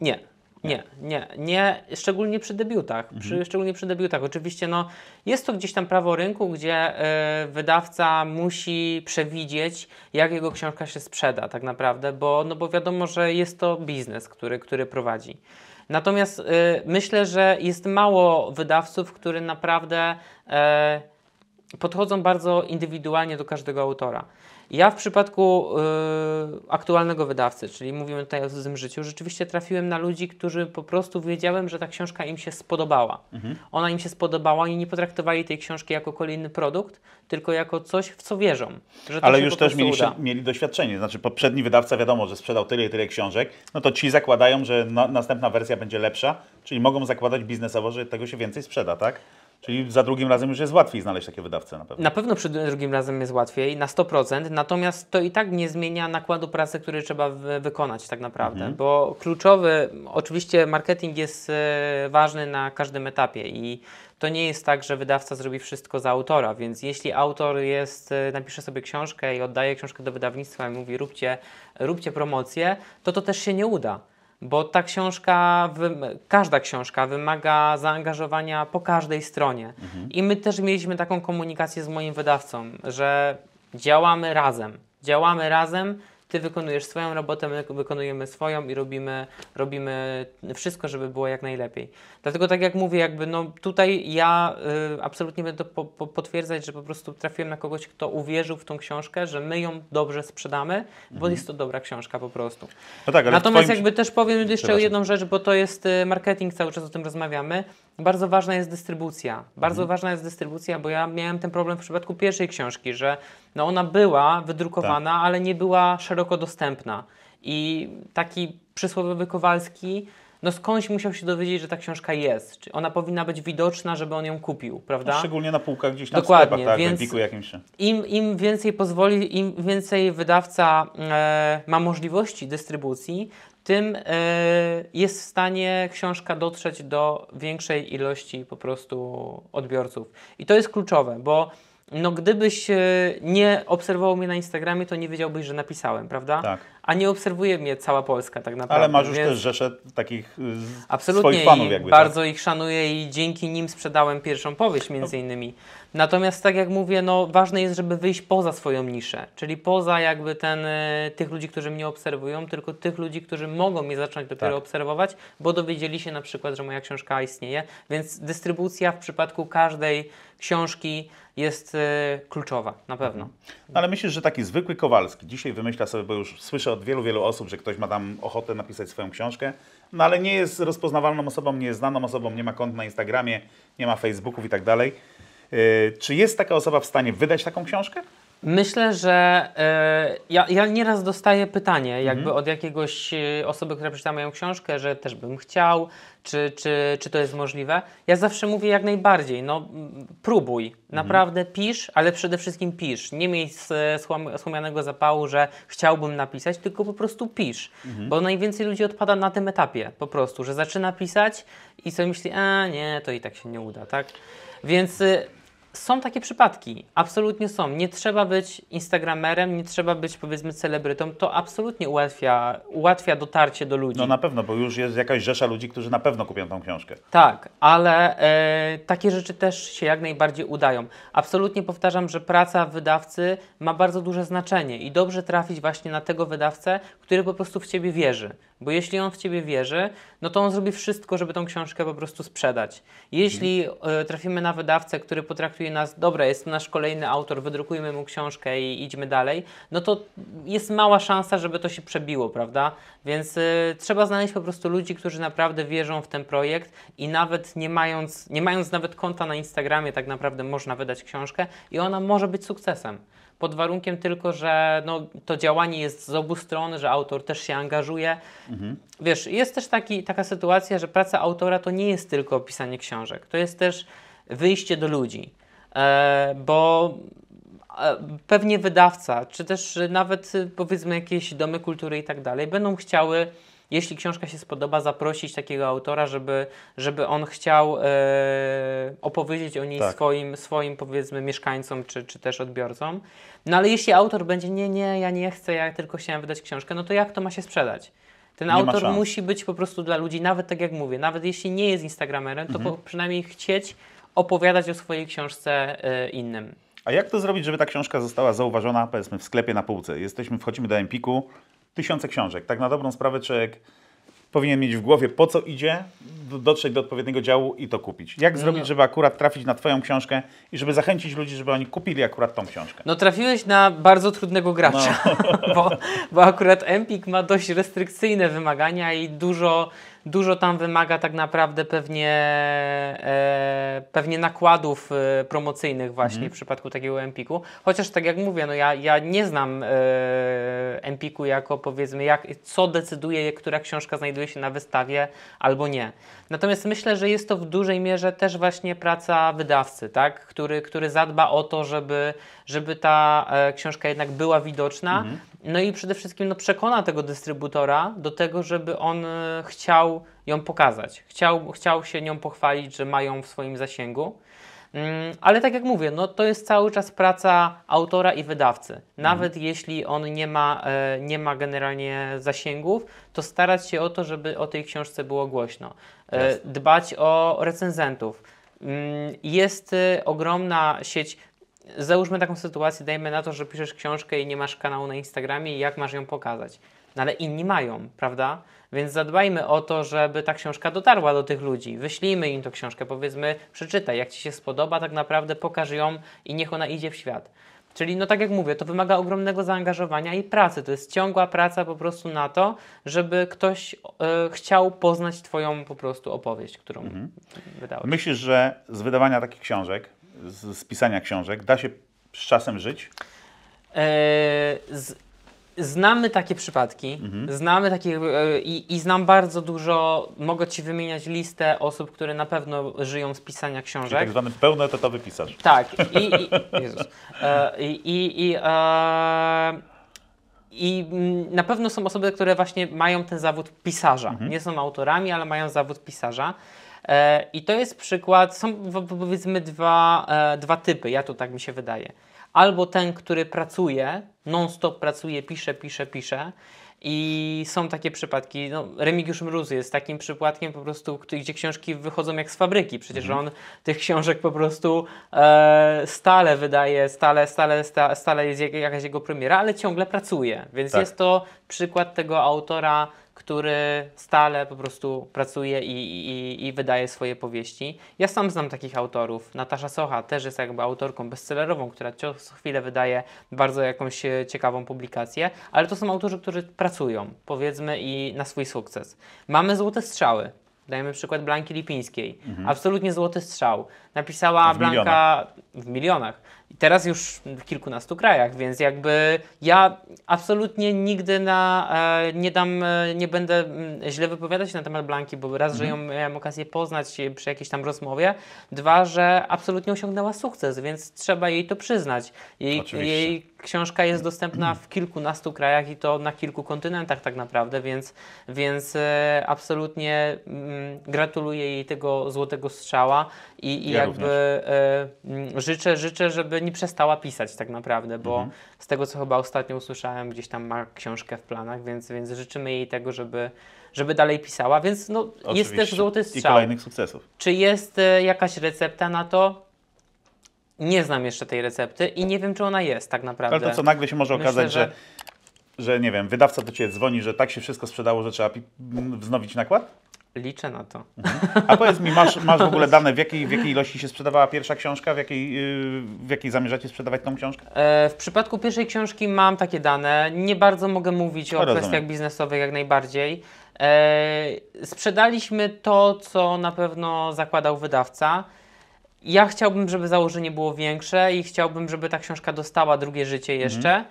Speaker 1: Nie. Nie, nie, nie, szczególnie przy debiutach. Przy, szczególnie przy debiutach. Oczywiście no, jest to gdzieś tam prawo rynku, gdzie e, wydawca musi przewidzieć, jak jego książka się sprzeda tak naprawdę, bo, no, bo wiadomo, że jest to biznes, który, który prowadzi. Natomiast e, myślę, że jest mało wydawców, który naprawdę e, podchodzą bardzo indywidualnie do każdego autora. Ja w przypadku y, aktualnego wydawcy, czyli mówimy tutaj o tym życiu, rzeczywiście trafiłem na ludzi, którzy po prostu wiedziałem, że ta książka im się spodobała. Ona im się spodobała i nie potraktowali tej książki jako kolejny produkt, tylko jako coś, w co wierzą.
Speaker 2: Ale już też mieli, mieli doświadczenie. Znaczy poprzedni wydawca wiadomo, że sprzedał tyle i tyle książek, no to ci zakładają, że na, następna wersja będzie lepsza, czyli mogą zakładać biznesowo, że tego się więcej sprzeda, tak? Czyli za drugim razem już jest łatwiej znaleźć takie wydawcę na pewno.
Speaker 1: Na pewno przy drugim razem jest łatwiej, na 100%, natomiast to i tak nie zmienia nakładu pracy, który trzeba wy wykonać tak naprawdę, bo kluczowy, oczywiście marketing jest e, ważny na każdym etapie i to nie jest tak, że wydawca zrobi wszystko za autora, więc jeśli autor jest, e, napisze sobie książkę i oddaje książkę do wydawnictwa i mówi róbcie, róbcie promocję, to to też się nie uda. Bo ta książka, każda książka wymaga zaangażowania po każdej stronie. I my też mieliśmy taką komunikację z moim wydawcą, że działamy razem. Działamy razem, ty wykonujesz swoją robotę, my wykonujemy swoją i robimy, robimy wszystko, żeby było jak najlepiej. Dlatego tak jak mówię, jakby no tutaj ja y, absolutnie będę to po, po, potwierdzać, że po prostu trafiłem na kogoś, kto uwierzył w tą książkę, że my ją dobrze sprzedamy, bo jest to dobra książka po prostu.
Speaker 2: No tak,
Speaker 1: Natomiast
Speaker 2: twoim-
Speaker 1: jakby też powiem jeszcze jedną rzecz, bo to jest y, marketing, cały czas o tym rozmawiamy. Bardzo ważna jest dystrybucja. Bardzo
Speaker 2: Mhm.
Speaker 1: ważna jest dystrybucja, bo ja miałem ten problem w przypadku pierwszej książki, że no ona była wydrukowana,
Speaker 2: Tak.
Speaker 1: ale nie była szeroko dostępna. I taki przysłowiowy Kowalski, no skądś musiał się dowiedzieć, że ta książka jest. Czy ona powinna być widoczna, żeby on ją kupił, prawda?
Speaker 2: No, Szczególnie na półkach gdzieś tam
Speaker 1: Dokładnie,
Speaker 2: w sklepach, tak,
Speaker 1: więc-
Speaker 2: w jakimś.
Speaker 1: Im, Im więcej pozwoli, im więcej wydawca e, ma możliwości dystrybucji, tym e, jest w stanie książka dotrzeć do większej ilości po prostu odbiorców. I to jest kluczowe, bo no, gdybyś e, nie obserwował mnie na Instagramie, to nie wiedziałbyś, że napisałem, prawda?
Speaker 2: Tak.
Speaker 1: A nie obserwuje mnie cała Polska tak naprawdę.
Speaker 2: Ale masz już
Speaker 1: więc-
Speaker 2: też rzeszę takich y,
Speaker 1: Absolutnie
Speaker 2: swoich fanów jakby.
Speaker 1: bardzo
Speaker 2: tak?
Speaker 1: ich szanuję i dzięki nim sprzedałem pierwszą powieść między innymi. Natomiast tak jak mówię, no ważne jest, żeby wyjść poza swoją niszę, czyli poza jakby ten, e, tych ludzi, którzy mnie obserwują, tylko tych ludzi, którzy mogą mnie zacząć dopiero
Speaker 2: Tak.
Speaker 1: obserwować, bo dowiedzieli się na przykład, że moja książka istnieje, więc dystrybucja w przypadku każdej książki jest e, kluczowa, na pewno.
Speaker 2: No, ale myślisz, że taki zwykły Kowalski dzisiaj wymyśla sobie, bo już słyszę od wielu, wielu osób, że ktoś ma tam ochotę napisać swoją książkę, no ale nie jest rozpoznawalną osobą, nie jest znaną osobą, nie ma kont na Instagramie, nie ma Facebooków i tak dalej. Yy, Czy jest taka osoba w stanie wydać taką książkę?
Speaker 1: Myślę, że e, ja, ja nieraz dostaję pytanie, jakby
Speaker 2: Mhm.
Speaker 1: od jakiegoś e, osoby, która przeczytała moją książkę, że też bym chciał, czy, czy, czy to jest możliwe. Ja zawsze mówię jak najbardziej, no próbuj,
Speaker 2: Mhm.
Speaker 1: naprawdę pisz, ale przede wszystkim pisz. Nie miej słomianego zapału, że chciałbym napisać, tylko po prostu pisz.
Speaker 2: Mhm.
Speaker 1: Bo najwięcej ludzi odpada na tym etapie po prostu, że zaczyna pisać i sobie myśli, a nie, to i tak się nie uda, tak? Więc y, są takie przypadki, absolutnie są. Nie trzeba być instagramerem, nie trzeba być powiedzmy celebrytą. To absolutnie ułatwia, ułatwia dotarcie do ludzi.
Speaker 2: No na pewno, bo już jest jakaś rzesza ludzi, którzy na pewno kupią tą książkę.
Speaker 1: Tak, ale e, takie rzeczy też się jak najbardziej udają. Absolutnie powtarzam, że praca wydawcy ma bardzo duże znaczenie i dobrze trafić właśnie na tego wydawcę, który po prostu w ciebie wierzy. Bo jeśli on w ciebie wierzy, no to on zrobi wszystko, żeby tą książkę po prostu sprzedać. Jeśli e, trafimy na wydawcę, który potraktuje nas, dobra, jest nasz kolejny autor, wydrukujmy mu książkę i idźmy dalej, no to jest mała szansa, żeby to się przebiło, prawda? Więc y, trzeba znaleźć po prostu ludzi, którzy naprawdę wierzą w ten projekt i nawet nie mając, nie mając nawet konta na Instagramie, tak naprawdę można wydać książkę i ona może być sukcesem. Pod warunkiem tylko, że no, to działanie jest z obu stron, że autor też się angażuje. Wiesz, jest też taki, taka sytuacja, że praca autora to nie jest tylko pisanie książek, to jest też wyjście do ludzi. E, bo e, pewnie wydawca, czy też nawet powiedzmy jakieś domy kultury i tak dalej, będą chciały, jeśli książka się spodoba, zaprosić takiego autora, żeby, żeby on chciał e, opowiedzieć o niej
Speaker 2: Tak.
Speaker 1: swoim, swoim powiedzmy mieszkańcom, czy, czy też odbiorcom. No ale jeśli autor będzie, nie, nie, ja nie chcę, ja tylko chciałem wydać książkę, no to jak to ma się sprzedać? Ten
Speaker 2: Nie
Speaker 1: autor musi być po prostu dla ludzi, nawet tak jak mówię, nawet jeśli nie jest Instagramerem, to
Speaker 2: Mhm.
Speaker 1: po, przynajmniej chcieć opowiadać o swojej książce e, innym.
Speaker 2: A jak to zrobić, żeby ta książka została zauważona, powiedzmy, w sklepie na półce? Jesteśmy, wchodzimy do Empiku, tysiące książek. Tak na dobrą sprawę człowiek powinien mieć w głowie, po co idzie, do- dotrzeć do odpowiedniego działu i to kupić. Jak zrobić, żeby akurat trafić na Twoją książkę i żeby zachęcić ludzi, żeby oni kupili akurat tą książkę?
Speaker 1: No trafiłeś na bardzo trudnego gracza, bo, bo akurat Empik ma dość restrykcyjne wymagania i dużo, dużo tam wymaga tak naprawdę pewnie, e, pewnie nakładów e, promocyjnych właśnie w przypadku takiego Empiku. Chociaż tak jak mówię, no ja, ja nie znam e, Empiku jako powiedzmy, jak, co decyduje, która książka znajduje się na wystawie albo nie. Natomiast myślę, że jest to w dużej mierze też właśnie praca wydawcy, tak? który, który zadba o to, żeby, żeby ta e, książka jednak była widoczna. No i przede wszystkim no, przekona tego dystrybutora do tego, żeby on e, chciał ją pokazać. Chciał, chciał się nią pochwalić, że mają w swoim zasięgu. Mm, Ale tak jak mówię, no to jest cały czas praca autora i wydawcy. Nawet jeśli on nie ma, e, nie ma generalnie zasięgów, to starać się o to, żeby o tej książce było głośno. E,
Speaker 2: Jasne.
Speaker 1: Dbać o recenzentów. Mm, Jest e, ogromna sieć. Załóżmy taką sytuację, dajmy na to, że piszesz książkę i nie masz kanału na Instagramie jak masz ją pokazać. No ale inni mają, prawda? Więc zadbajmy o to, żeby ta książka dotarła do tych ludzi. Wyślijmy im tą książkę, powiedzmy, przeczytaj, jak Ci się spodoba, tak naprawdę pokaż ją i niech ona idzie w świat. Czyli, no tak jak mówię, to wymaga ogromnego zaangażowania i pracy. To jest ciągła praca po prostu na to, żeby ktoś e, chciał poznać Twoją po prostu opowieść, którą wydałeś.
Speaker 2: Myślisz, że z wydawania takich książek, z, z pisania książek, da się z czasem żyć?
Speaker 1: E, z, znamy takie przypadki, znamy takie e, i, i znam bardzo dużo, mogę Ci wymieniać listę osób, które na pewno żyją z pisania
Speaker 2: Czyli
Speaker 1: książek.
Speaker 2: tak zwany pełnoetatowy pisarz.
Speaker 1: Tak, i, i, Jezus. E, i, i, i, e, i na pewno są osoby, które właśnie mają ten zawód pisarza. Nie są autorami, ale mają zawód pisarza. E, I to jest przykład, są powiedzmy dwa, e, dwa typy, ja to tak mi się wydaje. Albo ten, który pracuje, non-stop pracuje, pisze, pisze, pisze. I są takie przypadki, no, Remigiusz Mróz jest takim przypadkiem po prostu, gdzie książki wychodzą jak z fabryki. Przecież on tych książek po prostu e, stale wydaje, stale, stale, sta, stale jest jak- jakaś jego premiera, ale ciągle pracuje. Więc
Speaker 2: Tak.
Speaker 1: jest to przykład tego autora, który stale po prostu pracuje i, i, i wydaje swoje powieści. Ja sam znam takich autorów. Natasza Socha też jest jakby autorką bestsellerową, która co chwilę wydaje bardzo jakąś e, ciekawą publikację, ale to są autorzy, którzy pracują, powiedzmy, i na swój sukces. Mamy Złote Strzały. Dajmy przykład Blanki Lipińskiej. Absolutnie złoty strzał. Napisała
Speaker 2: W
Speaker 1: Blanka w milionach. I teraz już w kilkunastu krajach, więc jakby ja absolutnie nigdy na, e, nie dam, e, nie będę mm, źle wypowiadać się na temat Blanki, bo raz, że ją miałem okazję poznać przy jakiejś tam rozmowie, dwa, że absolutnie osiągnęła sukces, więc trzeba jej to przyznać. Jej, jej książka jest dostępna w kilkunastu krajach i to na kilku kontynentach tak naprawdę, więc, więc e, absolutnie mm, gratuluję jej tego złotego strzała i, i
Speaker 2: Ja
Speaker 1: jakby e, życzę, życzę, żeby nie przestała pisać tak naprawdę, bo
Speaker 2: Mhm.
Speaker 1: z tego co chyba ostatnio usłyszałem, gdzieś tam ma książkę w planach, więc, więc życzymy jej tego, żeby, żeby dalej pisała, więc no, jest też złoty
Speaker 2: I
Speaker 1: strzał.
Speaker 2: kolejnych sukcesów.
Speaker 1: Czy jest e, jakaś recepta na to? Nie znam jeszcze tej recepty i nie wiem, czy ona jest tak naprawdę.
Speaker 2: Ale to co nagle się może
Speaker 1: Myślę,
Speaker 2: okazać,
Speaker 1: że-
Speaker 2: że, że nie wiem, wydawca do Ciebie dzwoni, że tak się wszystko sprzedało, że trzeba wznowić nakład?
Speaker 1: Liczę na to.
Speaker 2: A powiedz mi, masz, masz w ogóle dane, w jakiej, w jakiej ilości się sprzedawała pierwsza książka, w jakiej, yy, w jakiej zamierzacie sprzedawać tą książkę?
Speaker 1: E, w przypadku pierwszej książki mam takie dane. Nie bardzo mogę mówić o
Speaker 2: rozumiem.
Speaker 1: kwestiach biznesowych jak najbardziej. E, sprzedaliśmy to, co na pewno zakładał wydawca. Ja chciałbym, żeby założenie było większe i chciałbym, żeby ta książka dostała drugie życie jeszcze.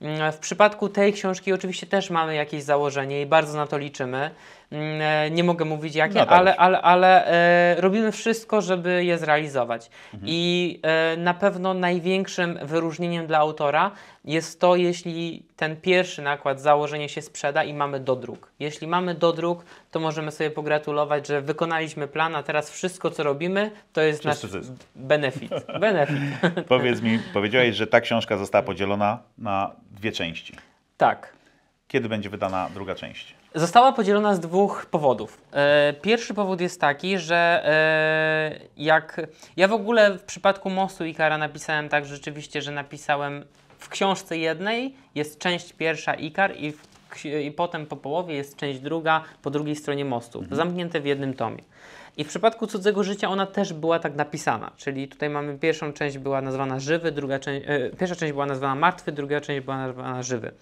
Speaker 1: Mm, W przypadku tej książki oczywiście też mamy jakieś założenie i bardzo na to liczymy. Mm, e, Nie mogę mówić jakie,
Speaker 2: No tak.
Speaker 1: ale, ale, ale e, robimy wszystko, żeby je zrealizować.
Speaker 2: Mhm.
Speaker 1: I e, na pewno największym wyróżnieniem dla autora jest to, jeśli ten pierwszy nakład, założenie się sprzeda i mamy dodruk. Jeśli mamy dodruk, to możemy sobie pogratulować, że wykonaliśmy plan, a teraz wszystko, co robimy, to jest nasz
Speaker 2: zysk.
Speaker 1: benefit. benefit.
Speaker 2: Powiedz mi, powiedziałeś, że ta książka została podzielona na dwie części.
Speaker 1: tak.
Speaker 2: Kiedy będzie wydana druga część?
Speaker 1: Została podzielona z dwóch powodów. E, Pierwszy powód jest taki, że e, jak ja w ogóle w przypadku Mostu Ikara napisałem tak rzeczywiście, że napisałem w książce jednej jest część pierwsza Ikar i w i potem po połowie jest część druga, po drugiej stronie mostu, zamknięte w jednym tomie. I w przypadku cudzego życia ona też była tak napisana, czyli tutaj mamy pierwszą część była nazwana żywy, druga część, e, pierwsza część była nazwana martwy, druga część była nazwana żywy.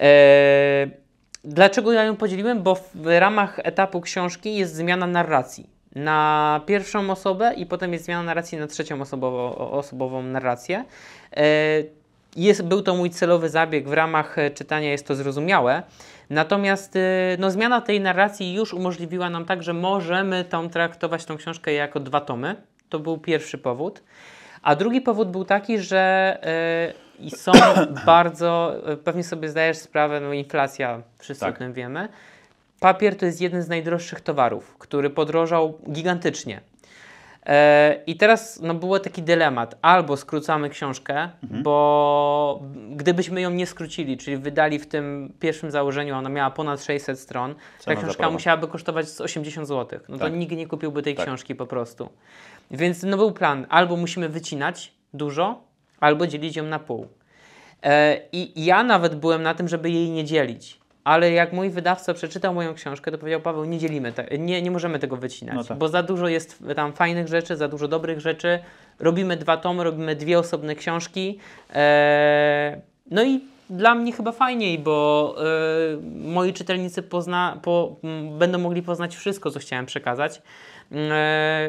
Speaker 1: E, dlaczego ja ją podzieliłem? Bo w ramach etapu książki jest zmiana narracji na pierwszą osobę i potem jest zmiana narracji na trzecią osobowo, osobową narrację. E, jest, był to mój celowy zabieg, w ramach czytania jest to zrozumiałe. Natomiast e, no, zmiana tej narracji już umożliwiła nam tak, że możemy tą traktować tą książkę jako dwa tomy. To był pierwszy powód. A drugi powód był taki, że e, i są bardzo, e, pewnie sobie zdajesz sprawę, no inflacja, wszyscy
Speaker 2: Tak.
Speaker 1: o tym wiemy. Papier to jest jeden z najdroższych towarów, który podrożał gigantycznie. E, I teraz no, był taki dylemat. Albo skrócamy książkę, bo gdybyśmy ją nie skrócili, czyli wydali w tym pierwszym założeniu, ona miała ponad 600 stron, ta
Speaker 2: Cena
Speaker 1: książka
Speaker 2: zaprawa.
Speaker 1: musiałaby kosztować z 80 zł. No to
Speaker 2: Tak.
Speaker 1: nikt nie kupiłby tej
Speaker 2: Tak.
Speaker 1: książki po prostu. Więc no, był plan. Albo musimy wycinać dużo, albo dzielić ją na pół. E, I ja nawet byłem na tym, żeby jej nie dzielić. Ale jak mój wydawca przeczytał moją książkę, to powiedział Paweł, nie dzielimy, te, nie, nie możemy tego wycinać,
Speaker 2: No tak.
Speaker 1: bo za dużo jest tam fajnych rzeczy, za dużo dobrych rzeczy. Robimy dwa tomy, robimy dwie osobne książki. E, no i dla mnie chyba fajniej, bo e, moi czytelnicy pozna, po, będą mogli poznać wszystko, co chciałem przekazać.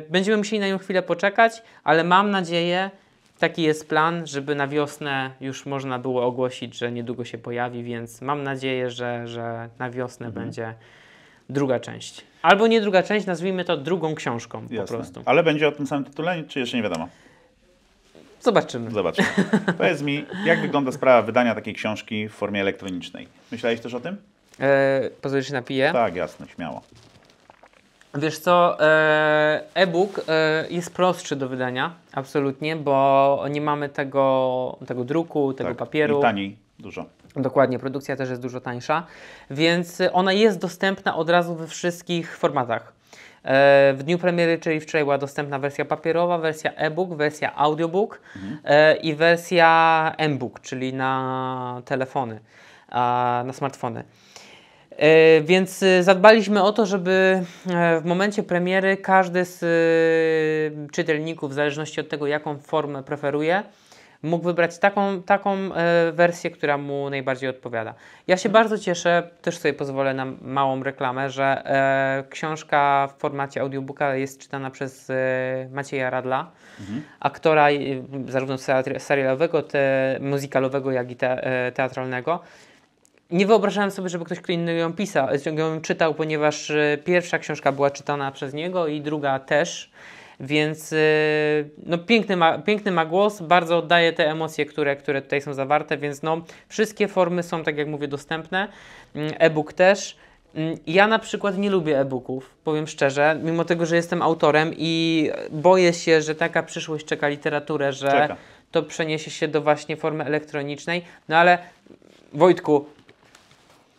Speaker 1: Będziemy musieli na nią chwilę poczekać, ale mam nadzieję, Taki jest plan, żeby na wiosnę już można było ogłosić, że niedługo się pojawi, więc mam nadzieję, że, że na wiosnę
Speaker 2: Mhm.
Speaker 1: będzie druga część. Albo nie druga część, nazwijmy to drugą książką po
Speaker 2: Jasne.
Speaker 1: prostu.
Speaker 2: Ale będzie o tym samym tytule, czy jeszcze nie wiadomo?
Speaker 1: Zobaczymy.
Speaker 2: Zobaczmy. Powiedz mi, jak wygląda sprawa wydania takiej książki w formie elektronicznej? Myślałeś też o tym?
Speaker 1: E, pozwolisz, napiję.
Speaker 2: Tak, jasne, śmiało.
Speaker 1: Wiesz co, e, e-book e, jest prostszy do wydania, absolutnie, bo nie mamy tego, tego druku, tego
Speaker 2: tak.
Speaker 1: papieru.
Speaker 2: I taniej dużo.
Speaker 1: Dokładnie, produkcja też jest dużo tańsza, więc ona jest dostępna od razu we wszystkich formatach. E, W dniu premiery, czyli wczoraj, była dostępna wersja papierowa, wersja e-book, wersja audiobook e, i wersja m-book, czyli na telefony, na smartfony. E, Więc e, zadbaliśmy o to, żeby e, w momencie premiery każdy z czytelników, w zależności od tego, jaką formę preferuje, mógł wybrać taką, taką wersję, która mu najbardziej odpowiada. Ja się bardzo cieszę, też sobie pozwolę na małą reklamę, że książka w formacie audiobooka jest czytana przez Macieja Radla, aktora e, zarówno serialowego, te, muzykalowego, jak i te, teatralnego. Nie wyobrażałem sobie, żeby ktoś kto inny ją pisał, ją czytał, ponieważ e, pierwsza książka była czytana przez niego i druga też. Więc e, no, piękny, ma, piękny ma głos, bardzo oddaje te emocje, które, które tutaj są zawarte, więc no, wszystkie formy są, tak jak mówię, dostępne. Mm, E-book też. Mm, Ja na przykład nie lubię e-booków, powiem szczerze, mimo tego, że jestem autorem i boję się, że taka przyszłość czeka literaturę, że
Speaker 2: Czeka.
Speaker 1: to przeniesie się do właśnie formy elektronicznej. No ale Wojtku,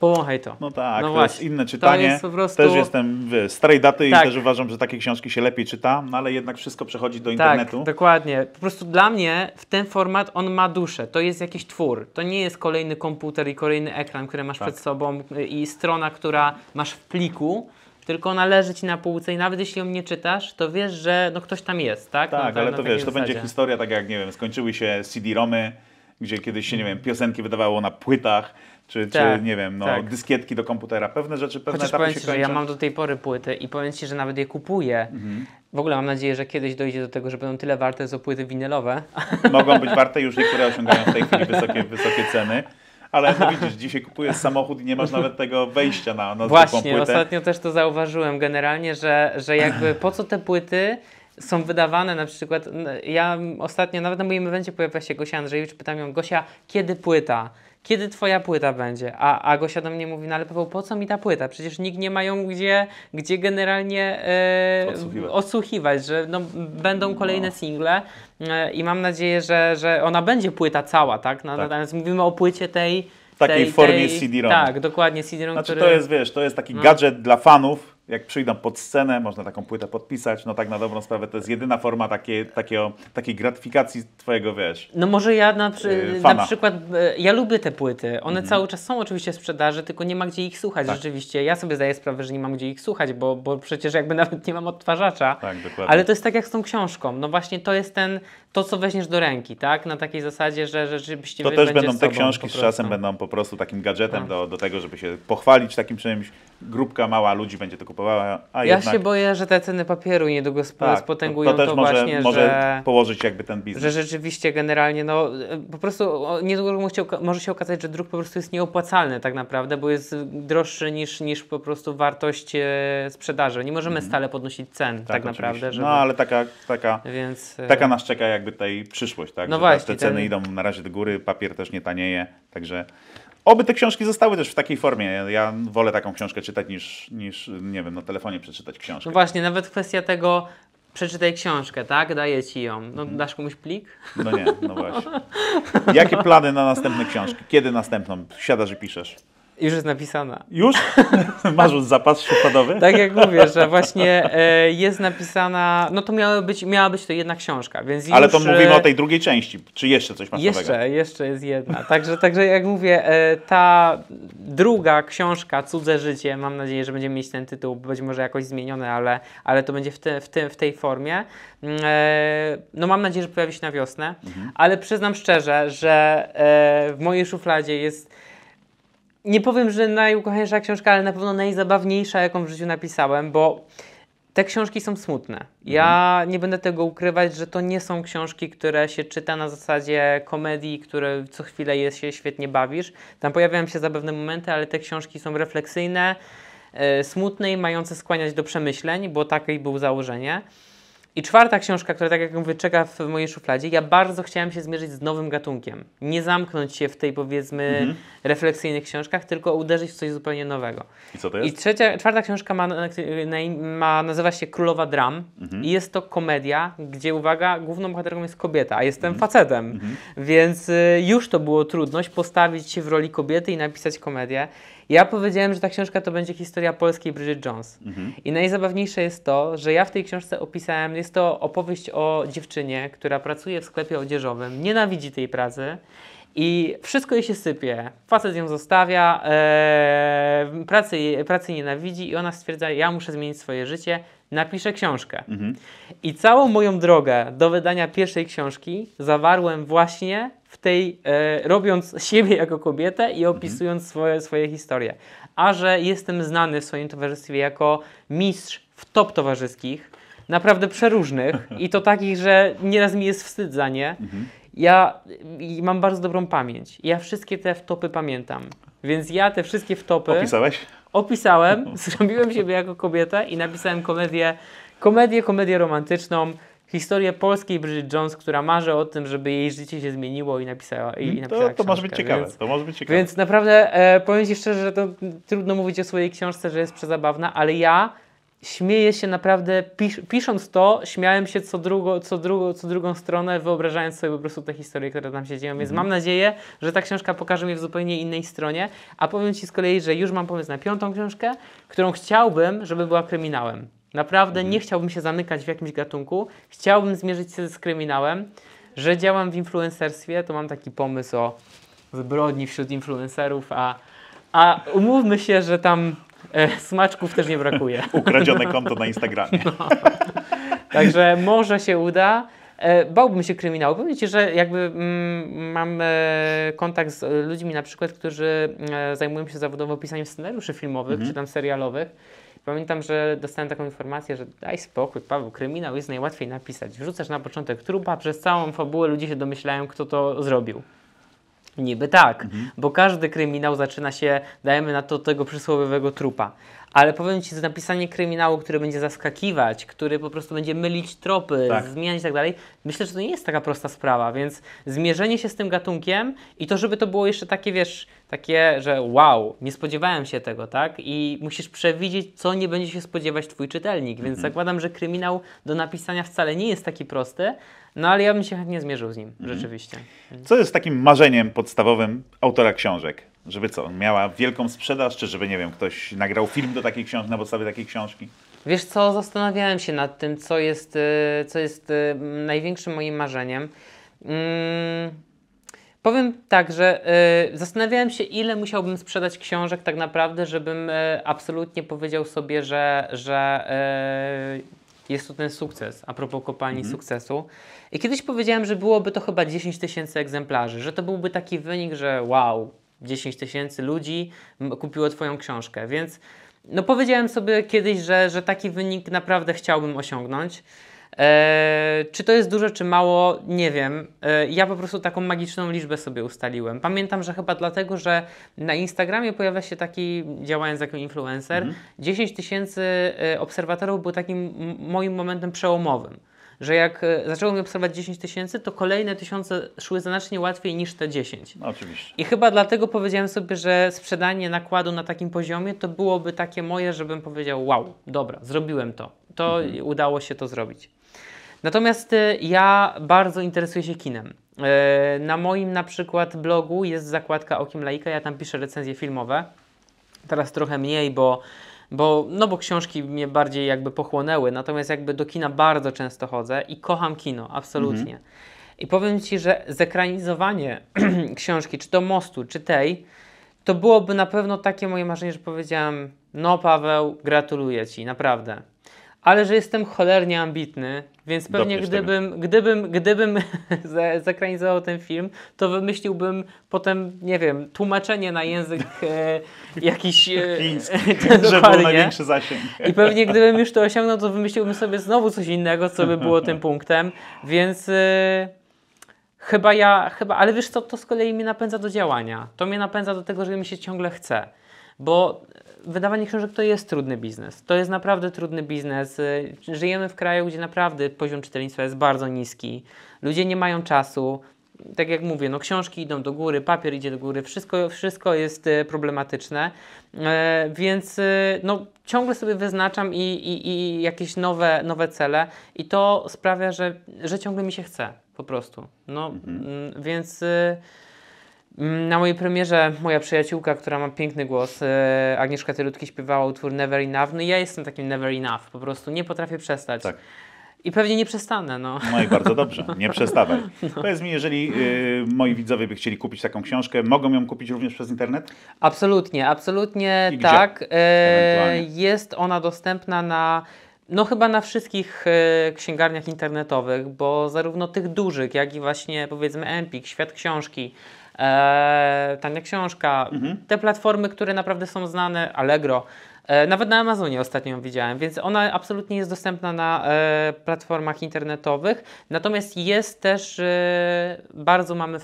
Speaker 1: powąchaj to.
Speaker 2: No tak,
Speaker 1: No
Speaker 2: to
Speaker 1: właśnie.
Speaker 2: jest inne czytanie.
Speaker 1: jest prostu-
Speaker 2: Też jestem wiesz, starej daty
Speaker 1: Tak.
Speaker 2: i też uważam, że takie książki się lepiej czyta, no ale jednak wszystko przechodzi do
Speaker 1: Tak,
Speaker 2: internetu.
Speaker 1: dokładnie. Po prostu dla mnie w ten format on ma duszę. To jest jakiś twór. To nie jest kolejny komputer i kolejny ekran, który masz
Speaker 2: Tak.
Speaker 1: przed sobą i strona, która masz w pliku, tylko ona leży ci na półce i nawet jeśli ją nie czytasz, to wiesz, że no ktoś tam jest, tak?
Speaker 2: Tak,
Speaker 1: Na-
Speaker 2: ale to wiesz, to będzie historia tak jak, nie wiem, skończyły się CD-romy, gdzie kiedyś się, nie wiem, piosenki wydawało na płytach, czy,
Speaker 1: Tak,
Speaker 2: czy nie wiem, no,
Speaker 1: tak.
Speaker 2: dyskietki do komputera. Pewne rzeczy, pewne
Speaker 1: Chociaż
Speaker 2: etapy
Speaker 1: powiem
Speaker 2: się
Speaker 1: Ci, że
Speaker 2: kończą. Mhm.
Speaker 1: ja mam do tej pory płyty i powiem Ci, że nawet je kupuję. W ogóle mam nadzieję, że kiedyś dojdzie do tego, że będą tyle warte co płyty winylowe.
Speaker 2: Mogą być warte, już niektóre osiągają w tej chwili wysokie, wysokie ceny. Ale no widzisz, dzisiaj kupujesz samochód i nie masz nawet tego wejścia na, na
Speaker 1: Właśnie,
Speaker 2: płytę.
Speaker 1: ostatnio też to zauważyłem generalnie, że, że jakby po co te płyty są wydawane na przykład, ja ostatnio nawet na moim evencie pojawia się Gosia Andrzejewicz, pytam ją, Gosia, kiedy płyta? Kiedy twoja płyta będzie? A, a Gosia do mnie mówi, no ale Paweł, po co mi ta płyta? Przecież nikt nie mają gdzie, gdzie generalnie e,
Speaker 2: Odsłuchiwać.
Speaker 1: odsłuchiwać, że no, będą kolejne single e, i mam nadzieję, że, że ona będzie płyta cała, tak?
Speaker 2: Tak.
Speaker 1: Natomiast mówimy o płycie tej...
Speaker 2: Takiej
Speaker 1: tej,
Speaker 2: formie
Speaker 1: tej,
Speaker 2: CD-ROM.
Speaker 1: Tak, dokładnie, CD-ROM,
Speaker 2: Znaczy
Speaker 1: który...
Speaker 2: to jest, wiesz, to jest taki
Speaker 1: No.
Speaker 2: gadżet dla fanów, jak przyjdą pod scenę, można taką płytę podpisać, no tak na dobrą sprawę to jest jedyna forma takiej, takiego, takiej gratyfikacji twojego, wiesz,
Speaker 1: No może ja na, przy,
Speaker 2: Yy,
Speaker 1: na
Speaker 2: fana.
Speaker 1: przykład, e, ja lubię te płyty, one
Speaker 2: Mhm.
Speaker 1: cały czas są oczywiście w sprzedaży, tylko nie ma gdzie ich słuchać
Speaker 2: Tak.
Speaker 1: rzeczywiście. Ja sobie zdaję sprawę, że nie mam gdzie ich słuchać, bo, bo przecież jakby nawet nie mam odtwarzacza.
Speaker 2: tak, dokładnie.
Speaker 1: Ale to jest tak jak z tą książką. No właśnie to jest ten, to co weźmiesz do ręki, tak? Na takiej zasadzie, że rzeczywiście
Speaker 2: To też będą te książki z czasem będą po prostu takim gadżetem
Speaker 1: Tak.
Speaker 2: do, do tego, żeby się pochwalić takim czymś. Grupka mała ludzi będzie to kupowała, a
Speaker 1: Ja
Speaker 2: jednak
Speaker 1: się boję, że te ceny papieru niedługo sp-
Speaker 2: tak,
Speaker 1: spotęgują
Speaker 2: to, to też może,
Speaker 1: właśnie,
Speaker 2: może
Speaker 1: że...
Speaker 2: położyć jakby ten biznes.
Speaker 1: Że rzeczywiście generalnie, no po prostu niedługo może się okazać, że druk po prostu jest nieopłacalny tak naprawdę, bo jest droższy niż, niż po prostu wartość e, sprzedaży. Nie możemy stale podnosić cen tak,
Speaker 2: oczywiście.
Speaker 1: naprawdę, żeby...
Speaker 2: No ale taka, taka,
Speaker 1: Więc... e,
Speaker 2: taka nas czeka jakby tutaj przyszłość, tak?
Speaker 1: No
Speaker 2: Że
Speaker 1: właśnie,
Speaker 2: Te ceny
Speaker 1: ten-
Speaker 2: idą na razie do góry, papier też nie tanieje, także oby te książki zostały też w takiej formie. Ja wolę taką książkę czytać niż, niż nie wiem, na telefonie przeczytać książkę.
Speaker 1: No właśnie, nawet kwestia tego, przeczytaj książkę, tak? Daję ci ją. No
Speaker 2: Mhm.
Speaker 1: dasz komuś plik?
Speaker 2: No nie, no właśnie. Jakie plany na następne książki? Kiedy następną? Siadasz i piszesz.
Speaker 1: Już jest napisana.
Speaker 2: Już? Masz już zapas szufladowy?
Speaker 1: Tak jak mówię, że właśnie e, jest napisana, no to miała być, miała być to jedna książka, więc już...
Speaker 2: Ale to mówimy
Speaker 1: e,
Speaker 2: o tej drugiej części. Czy jeszcze coś masz nowego?
Speaker 1: Jeszcze, jeszcze jest jedna. Także, także jak mówię, e, ta druga książka, Cudze Życie, mam nadzieję, że będziemy mieć ten tytuł, być może jakoś zmieniony, ale, ale to będzie w, te, w, te, w tej formie. Mm, E, no mam nadzieję, że pojawi się na wiosnę, ale przyznam szczerze, że e, w mojej szufladzie jest nie powiem, że najukochańsza książka, ale na pewno najzabawniejsza, jaką w życiu napisałem, bo te książki są smutne. Ja nie będę tego ukrywać, że to nie są książki, które się czyta na zasadzie komedii, które co chwilę jest, się świetnie bawisz. Tam pojawiają się zabawne momenty, ale te książki są refleksyjne, e, smutne i mające skłaniać do przemyśleń, bo takie było założenie. I czwarta książka, która tak jak mówię, czeka w mojej szufladzie, ja bardzo chciałem się zmierzyć z nowym gatunkiem. Nie zamknąć się w tej powiedzmy refleksyjnych książkach, tylko uderzyć w coś zupełnie nowego.
Speaker 2: I co to
Speaker 1: I
Speaker 2: jest?
Speaker 1: trzecia, czwarta książka ma, na- na- ma nazywa się Królowa Dram i jest to komedia, gdzie uwaga, główną bohaterką jest kobieta, a jestem facetem, więc y, już to było trudność postawić się w roli kobiety i napisać komedię. Ja powiedziałem, że ta książka to będzie historia polskiej Bridget Jones. I najzabawniejsze jest to, że ja w tej książce opisałem, jest to opowieść o dziewczynie, która pracuje w sklepie odzieżowym, nienawidzi tej pracy i wszystko jej się sypie. Facet ją zostawia, ee, pracy, pracy nienawidzi i ona stwierdza, ja muszę zmienić swoje życie, napiszę książkę. I całą moją drogę do wydania pierwszej książki zawarłem właśnie w tej, e, robiąc siebie jako kobietę i opisując swoje, swoje historie. A że jestem znany w swoim towarzystwie jako mistrz w top towarzyskich, naprawdę przeróżnych i to takich, że nieraz mi jest wstyd za nie. Ja i mam bardzo dobrą pamięć. Ja wszystkie te wtopy pamiętam. Więc ja te wszystkie wtopy
Speaker 2: Opisałeś?
Speaker 1: opisałem, zrobiłem siebie jako kobietę i napisałem komedię, komedię, komedię romantyczną, historię polskiej Bridget Jones, która marzy o tym, żeby jej życie się zmieniło i napisała, i, i napisała
Speaker 2: To, to może być
Speaker 1: książkę,
Speaker 2: ciekawe.
Speaker 1: Więc,
Speaker 2: To może być ciekawe.
Speaker 1: więc naprawdę e, powiem Ci szczerze, że to trudno mówić o swojej książce, że jest przezabawna, ale ja śmieję się naprawdę, pisz, pisząc to, śmiałem się co, drugo, co, drugo, co drugą stronę, wyobrażając sobie po prostu te historie, które tam się dzieją. Więc mam nadzieję, że ta książka pokaże mnie w zupełnie innej stronie. A powiem Ci z kolei, że już mam pomysł na piątą książkę, którą chciałbym, żeby była kryminałem. Naprawdę nie chciałbym się zamykać w jakimś gatunku. Chciałbym zmierzyć się z kryminałem. Że działam w influencerstwie, to mam taki pomysł o zbrodni wśród influencerów, a, a umówmy się, że tam e, smaczków też nie brakuje.
Speaker 2: Ukradzione konto na Instagramie.
Speaker 1: Także może się uda. E, bałbym się kryminału. Powiem Ci, że jakby mm, mam e, kontakt z ludźmi na przykład, którzy e, zajmują się zawodowo pisaniem scenariuszy filmowych czy tam serialowych. Pamiętam, że dostałem taką informację, że daj spokój, Paweł, kryminał jest najłatwiej napisać. Wrzucasz na początek trupa, przez całą fabułę ludzie się domyślają, kto to zrobił. Niby tak, bo każdy kryminał zaczyna się, dajemy na to, tego przysłowiowego trupa. Ale powiem Ci, że napisanie kryminału, który będzie zaskakiwać, który po prostu będzie mylić tropy,
Speaker 2: Tak.
Speaker 1: zmieniać i tak dalej, myślę, że to nie jest taka prosta sprawa, więc zmierzenie się z tym gatunkiem i to, żeby to było jeszcze takie, wiesz, takie, że wow, nie spodziewałem się tego, tak? I musisz przewidzieć, co nie będzie się spodziewać Twój czytelnik, więc zakładam, że kryminał do napisania wcale nie jest taki prosty, no ale ja bym się chętnie zmierzył z nim, rzeczywiście.
Speaker 2: Co jest takim marzeniem podstawowym autora książek? Żeby co, miała wielką sprzedaż, czy żeby, nie wiem, ktoś nagrał film do takiej książki, na podstawie takiej książki?
Speaker 1: Wiesz co, zastanawiałem się nad tym, co jest, e, co jest e, największym moim marzeniem. Mm, powiem tak, że e, zastanawiałem się, ile musiałbym sprzedać książek tak naprawdę, żebym e, absolutnie powiedział sobie, że, że e, jest to ten sukces, a propos kopalni sukcesu. I kiedyś powiedziałem, że byłoby to chyba 10 tysięcy egzemplarzy, że to byłby taki wynik, że wow, 10 tysięcy ludzi kupiło Twoją książkę, więc no powiedziałem sobie kiedyś, że, że taki wynik naprawdę chciałbym osiągnąć. Eee, czy to jest dużo, czy mało, nie wiem. Eee, ja po prostu taką magiczną liczbę sobie ustaliłem. Pamiętam, że chyba dlatego, że na Instagramie pojawia się taki, działając jako influencer, 10 tysięcy e, obserwatorów był takim moim momentem przełomowym. Że jak e, zaczęło mnie obserwować 10 tysięcy, to kolejne tysiące szły znacznie łatwiej niż te 10.
Speaker 2: No oczywiście.
Speaker 1: I chyba dlatego powiedziałem sobie, że sprzedanie nakładu na takim poziomie to byłoby takie moje, żebym powiedział: Wow, dobra, zrobiłem to. To udało się to zrobić. Natomiast y, ja bardzo interesuję się kinem. Y, Na moim na przykład blogu jest zakładka Okiem Laika, ja tam piszę recenzje filmowe. Teraz trochę mniej, bo, bo, no bo książki mnie bardziej jakby pochłonęły, natomiast jakby do kina bardzo często chodzę i kocham kino, absolutnie. I powiem Ci, że zekranizowanie książki, czy to Mostu, czy tej, to byłoby na pewno takie moje marzenie, że powiedziałem, no Paweł, gratuluję Ci, naprawdę. Ale że jestem cholernie ambitny, więc pewnie
Speaker 2: tego.
Speaker 1: gdybym, gdybym, gdybym zekranizował ten film, to wymyśliłbym potem, nie wiem, tłumaczenie na język e, jakiś... E,
Speaker 2: Chiński, żeby był największy zasięg.
Speaker 1: I pewnie gdybym już to osiągnął, to wymyśliłbym sobie znowu coś innego, co by było tym punktem, więc y, chyba ja, chyba, ale wiesz co, to z kolei mnie napędza do działania. To mnie napędza do tego, że mi się ciągle chce, bo wydawanie książek to jest trudny biznes. To jest naprawdę trudny biznes. Y, Żyjemy w kraju, gdzie naprawdę poziom czytelnictwa jest bardzo niski. Ludzie nie mają czasu. Tak jak mówię, no książki idą do góry, papier idzie do góry, wszystko, wszystko jest e, problematyczne, e, więc e, no, ciągle sobie wyznaczam i, i, i jakieś nowe, nowe cele i to sprawia, że, że ciągle mi się chce po prostu. No, mm, więc na mojej premierze moja przyjaciółka, która ma piękny głos, e, Agnieszka Tylutki śpiewała utwór Never Enough, no i ja jestem takim Never Enough, po prostu nie potrafię przestać.
Speaker 2: Tak.
Speaker 1: I pewnie nie przestanę, no.
Speaker 2: No i bardzo dobrze, nie przestawaj. Powiedz mi, jeżeli y, moi widzowie by chcieli kupić taką książkę, mogą ją kupić również przez internet?
Speaker 1: Absolutnie, absolutnie
Speaker 2: I
Speaker 1: tak. E, jest ona dostępna na. No chyba na wszystkich e, księgarniach internetowych, bo zarówno tych dużych, jak i właśnie powiedzmy Empik, Świat Książki, e, Tania Książka, te platformy, które naprawdę są znane, Allegro, nawet na Amazonie ostatnio ją widziałem, więc ona absolutnie jest dostępna na e, platformach internetowych, natomiast jest też, e, bardzo mamy,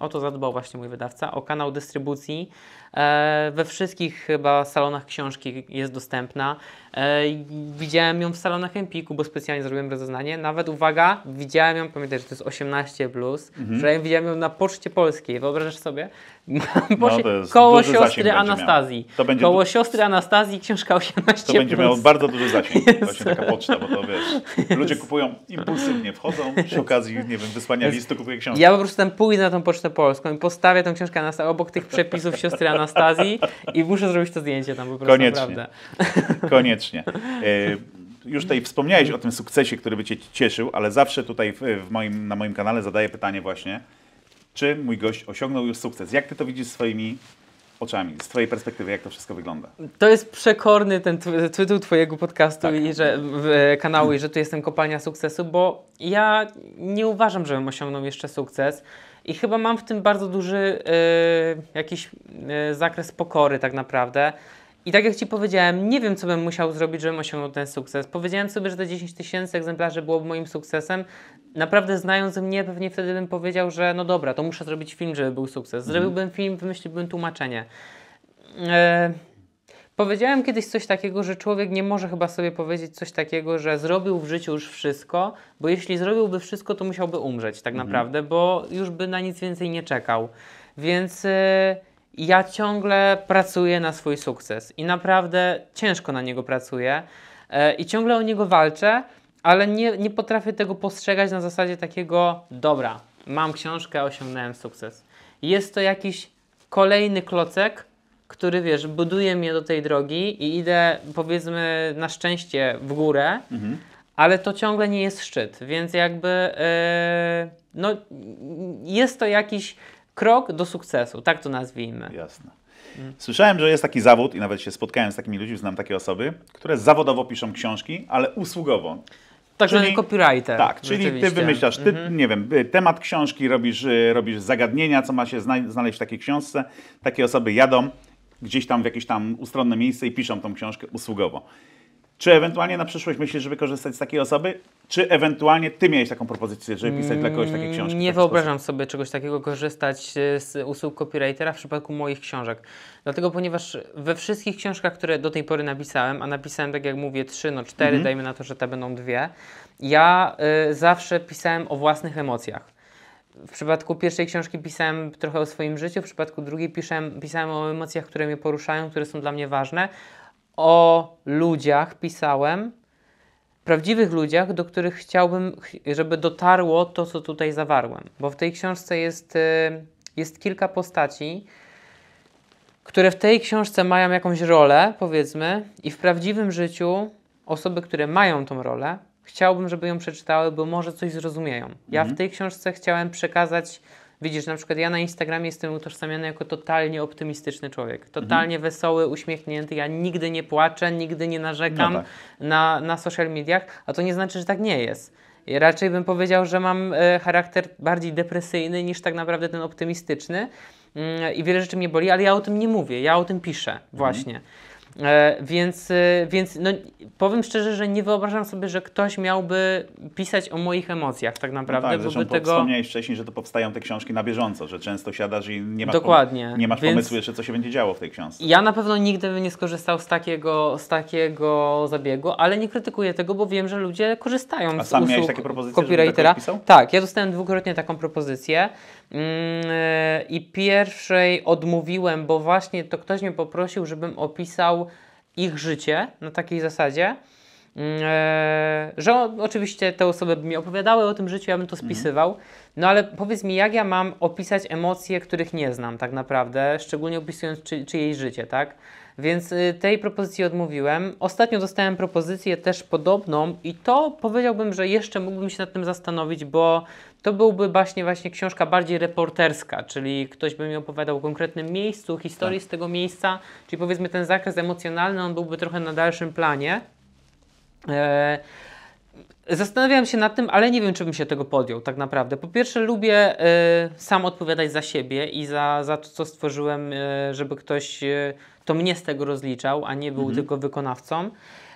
Speaker 1: o to zadbał właśnie mój wydawca, o kanał dystrybucji, E, we wszystkich chyba salonach książki jest dostępna. E, widziałem ją w salonach Empiku, bo specjalnie zrobiłem rozeznanie. Nawet uwaga, widziałem ją, pamiętaj, że to jest 18, plus, że widziałem ją na Poczcie Polskiej. Wyobrażasz sobie?
Speaker 2: Jest
Speaker 1: koło siostry Anastazji.
Speaker 2: miał. To będzie
Speaker 1: koło
Speaker 2: du-
Speaker 1: siostry Anastazji, książka 18.
Speaker 2: To będzie miało bardzo duży zasięg, właśnie taka poczta, bo to wiesz, ludzie kupują impulsywnie, wchodzą przy okazji, nie wiem, wysłania listu, kupuję książkę.
Speaker 1: Ja po prostu tam pójdę na tą pocztę polską i postawię tą książkę na obok tych przepisów siostry Anastazji i muszę zrobić to zdjęcie tam po prostu
Speaker 2: Koniecznie.
Speaker 1: naprawdę.
Speaker 2: Koniecznie. E, Już tutaj wspomniałeś o tym sukcesie, który by Cię cieszył, ale zawsze tutaj w moim, na moim kanale zadaję pytanie właśnie, czy mój gość osiągnął już sukces? Jak Ty to widzisz swoimi oczami, z Twojej perspektywy, jak to wszystko wygląda?
Speaker 1: To jest przekorny ten tytuł Twojego podcastu
Speaker 2: Tak.
Speaker 1: i że w, kanału i że tu jestem kopalnia sukcesu, bo ja nie uważam, żebym osiągnął jeszcze sukces i chyba mam w tym bardzo duży e, jakiś e, zakres pokory tak naprawdę. I tak jak Ci powiedziałem, nie wiem, co bym musiał zrobić, żebym osiągnął ten sukces. Powiedziałem sobie, że te 10 tysięcy egzemplarzy byłoby moim sukcesem. Naprawdę znając mnie, pewnie wtedy bym powiedział, że no dobra, to muszę zrobić film, żeby był sukces. Zrobiłbym film, wymyśliłbym tłumaczenie. E, Powiedziałem kiedyś coś takiego, że człowiek nie może chyba sobie powiedzieć coś takiego, że zrobił w życiu już wszystko, bo jeśli zrobiłby wszystko, to musiałby umrzeć tak naprawdę, bo już by na nic więcej nie czekał. Więc e, ja ciągle pracuję na swój sukces i naprawdę ciężko na niego pracuję e, i ciągle o niego walczę, ale nie, nie potrafię tego postrzegać na zasadzie takiego, dobra, mam książkę, osiągnąłem sukces. Jest to jakiś kolejny klocek, który wiesz, buduje mnie do tej drogi i idę powiedzmy na szczęście w górę, ale to ciągle nie jest szczyt, więc jakby e, no, jest to jakiś krok do sukcesu, tak to nazwijmy.
Speaker 2: Jasne. Słyszałem, że jest taki zawód i nawet się spotkałem z takimi ludźmi, znam takie osoby, które zawodowo piszą książki, ale usługowo.
Speaker 1: Tak
Speaker 2: Czyli-
Speaker 1: copywriter.
Speaker 2: Tak, czyli ty.
Speaker 1: Mhm.
Speaker 2: wymyślasz, ty, nie wiem, y, temat książki, robisz, y, robisz zagadnienia, co ma się zna- znaleźć w takiej książce. Takie osoby jadą gdzieś tam w jakieś tam ustronne miejsce i piszą tą książkę usługowo. Czy ewentualnie na przyszłość myślisz, żeby korzystać z takiej osoby? Czy ewentualnie ty miałeś taką propozycję, żeby pisać dla kogoś takie książki?
Speaker 1: Nie wyobrażam sobie czegoś takiego korzystać e, z usług copywritera w przypadku moich książek. Dlatego, ponieważ we wszystkich książkach, które do tej pory napisałem, a napisałem, tak jak mówię, trzy, no cztery,
Speaker 2: Mhm.
Speaker 1: dajmy na to, że te będą dwie, ja y, zawsze pisałem o własnych emocjach. W przypadku pierwszej książki pisałem trochę o swoim życiu, w przypadku drugiej pisałem, pisałem o emocjach, które mnie poruszają, które są dla mnie ważne. O ludziach pisałem, prawdziwych ludziach, do których chciałbym, ch- żeby dotarło to, co tutaj zawarłem. Bo w tej książce jest, y, jest kilka postaci, które w tej książce mają jakąś rolę, powiedzmy, i w prawdziwym życiu osoby, które mają tą rolę, chciałbym, żeby ją przeczytały, bo może coś zrozumieją. Ja w tej książce chciałem przekazać, widzisz, na przykład ja na Instagramie jestem utożsamiany jako totalnie optymistyczny człowiek, totalnie wesoły, uśmiechnięty, ja nigdy nie płaczę, nigdy nie narzekam
Speaker 2: No tak.
Speaker 1: na, na social mediach, a to nie znaczy, że tak nie jest. I Raczej bym powiedział, że mam e, charakter bardziej depresyjny niż tak naprawdę ten optymistyczny. Mm, I wiele rzeczy mnie boli, ale ja o tym nie mówię, ja o tym piszę właśnie. E, więc, e, więc no, powiem szczerze, że nie wyobrażam sobie, że ktoś miałby pisać o moich emocjach tak
Speaker 2: No
Speaker 1: naprawdę,
Speaker 2: tak,
Speaker 1: bo
Speaker 2: zresztą po-
Speaker 1: tego...
Speaker 2: wspomniałeś wcześniej, że to powstają te książki na bieżąco, że często siadasz i nie masz,
Speaker 1: Dokładnie,
Speaker 2: nie masz
Speaker 1: więc-
Speaker 2: pomysłu jeszcze, co się będzie działo w tej książce.
Speaker 1: Ja na pewno nigdy bym nie skorzystał z takiego, z takiego zabiegu, ale nie krytykuję tego, bo wiem, że ludzie korzystają
Speaker 2: A
Speaker 1: z
Speaker 2: sam
Speaker 1: usług
Speaker 2: miałeś takie propozycje,
Speaker 1: copywritera.
Speaker 2: tak pisał?
Speaker 1: Tak, ja dostałem dwukrotnie taką propozycję mm, e, i pierwszej odmówiłem, bo właśnie to ktoś mnie poprosił, żebym opisał ich życie na takiej zasadzie, mm, e, że oczywiście te osoby by mi opowiadały o tym życiu, ja bym to spisywał. No ale powiedz mi, jak ja mam opisać emocje, których nie znam tak naprawdę, szczególnie opisując czy, czyjeś życie, tak? Więc y, tej propozycji odmówiłem. Ostatnio dostałem propozycję też podobną i to powiedziałbym, że jeszcze mógłbym się nad tym zastanowić, bo to byłby właśnie właśnie książka bardziej reporterska, czyli ktoś by mi opowiadał o konkretnym miejscu, historii z tego miejsca, czyli powiedzmy ten zakres emocjonalny, on byłby trochę na dalszym planie. E, Zastanawiałem się nad tym, ale nie wiem, czy bym się tego podjął tak naprawdę. Po pierwsze, lubię e, sam odpowiadać za siebie i za, za to, co stworzyłem, e, żeby ktoś e, to mnie z tego rozliczał, a nie był tylko wykonawcą.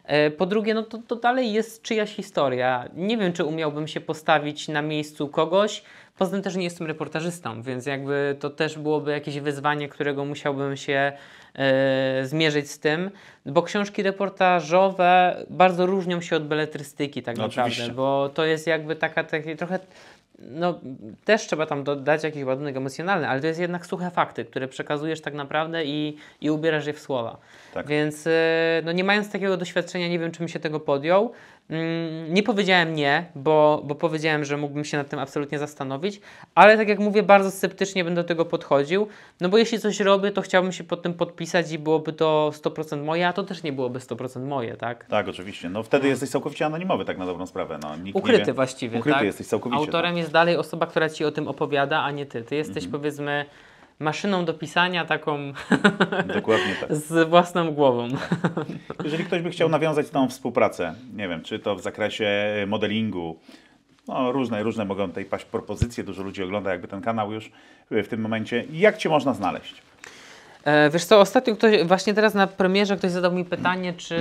Speaker 1: E, po drugie, no to, to dalej jest czyjaś historia. Nie wiem, czy umiałbym się postawić na miejscu kogoś. Poza tym też nie jestem reportażystą, więc jakby to też byłoby jakieś wyzwanie, którego musiałbym się e, zmierzyć z tym, bo książki reportażowe bardzo różnią się od beletrystyki tak
Speaker 2: No
Speaker 1: naprawdę,
Speaker 2: oczywiście.
Speaker 1: bo to jest jakby taka, taki trochę no też trzeba tam dodać jakiś ładunek emocjonalny, ale to jest jednak suche fakty, które przekazujesz tak naprawdę i, i ubierasz je w słowa.
Speaker 2: Tak.
Speaker 1: Więc e, no nie mając takiego doświadczenia, nie wiem, czym się tego podjął. Mm, Nie powiedziałem nie, bo, bo powiedziałem, że mógłbym się nad tym absolutnie zastanowić, ale tak jak mówię, bardzo sceptycznie będę do tego podchodził, no bo jeśli coś robię, to chciałbym się pod tym podpisać i byłoby to 100% moje, a to też nie byłoby 100% moje, tak?
Speaker 2: Tak, oczywiście. No wtedy jesteś całkowicie anonimowy, tak na dobrą sprawę. No,
Speaker 1: Ukryty
Speaker 2: wie.
Speaker 1: właściwie,
Speaker 2: Ukryty
Speaker 1: tak?
Speaker 2: jesteś całkowicie.
Speaker 1: Autorem jest dalej osoba, która ci o tym opowiada, a nie ty. Ty jesteś
Speaker 2: Mhm.
Speaker 1: powiedzmy maszyną do pisania taką
Speaker 2: tak. Dokładnie tak.
Speaker 1: z własną głową.
Speaker 2: Jeżeli ktoś by chciał nawiązać tą współpracę, nie wiem, czy to w zakresie modelingu, no różne, różne mogą tutaj paść propozycje, dużo ludzi ogląda jakby ten kanał już w tym momencie. Jak Cię można znaleźć?
Speaker 1: E, wiesz co, ostatnio ktoś, właśnie teraz na premierze ktoś zadał mi pytanie, czy,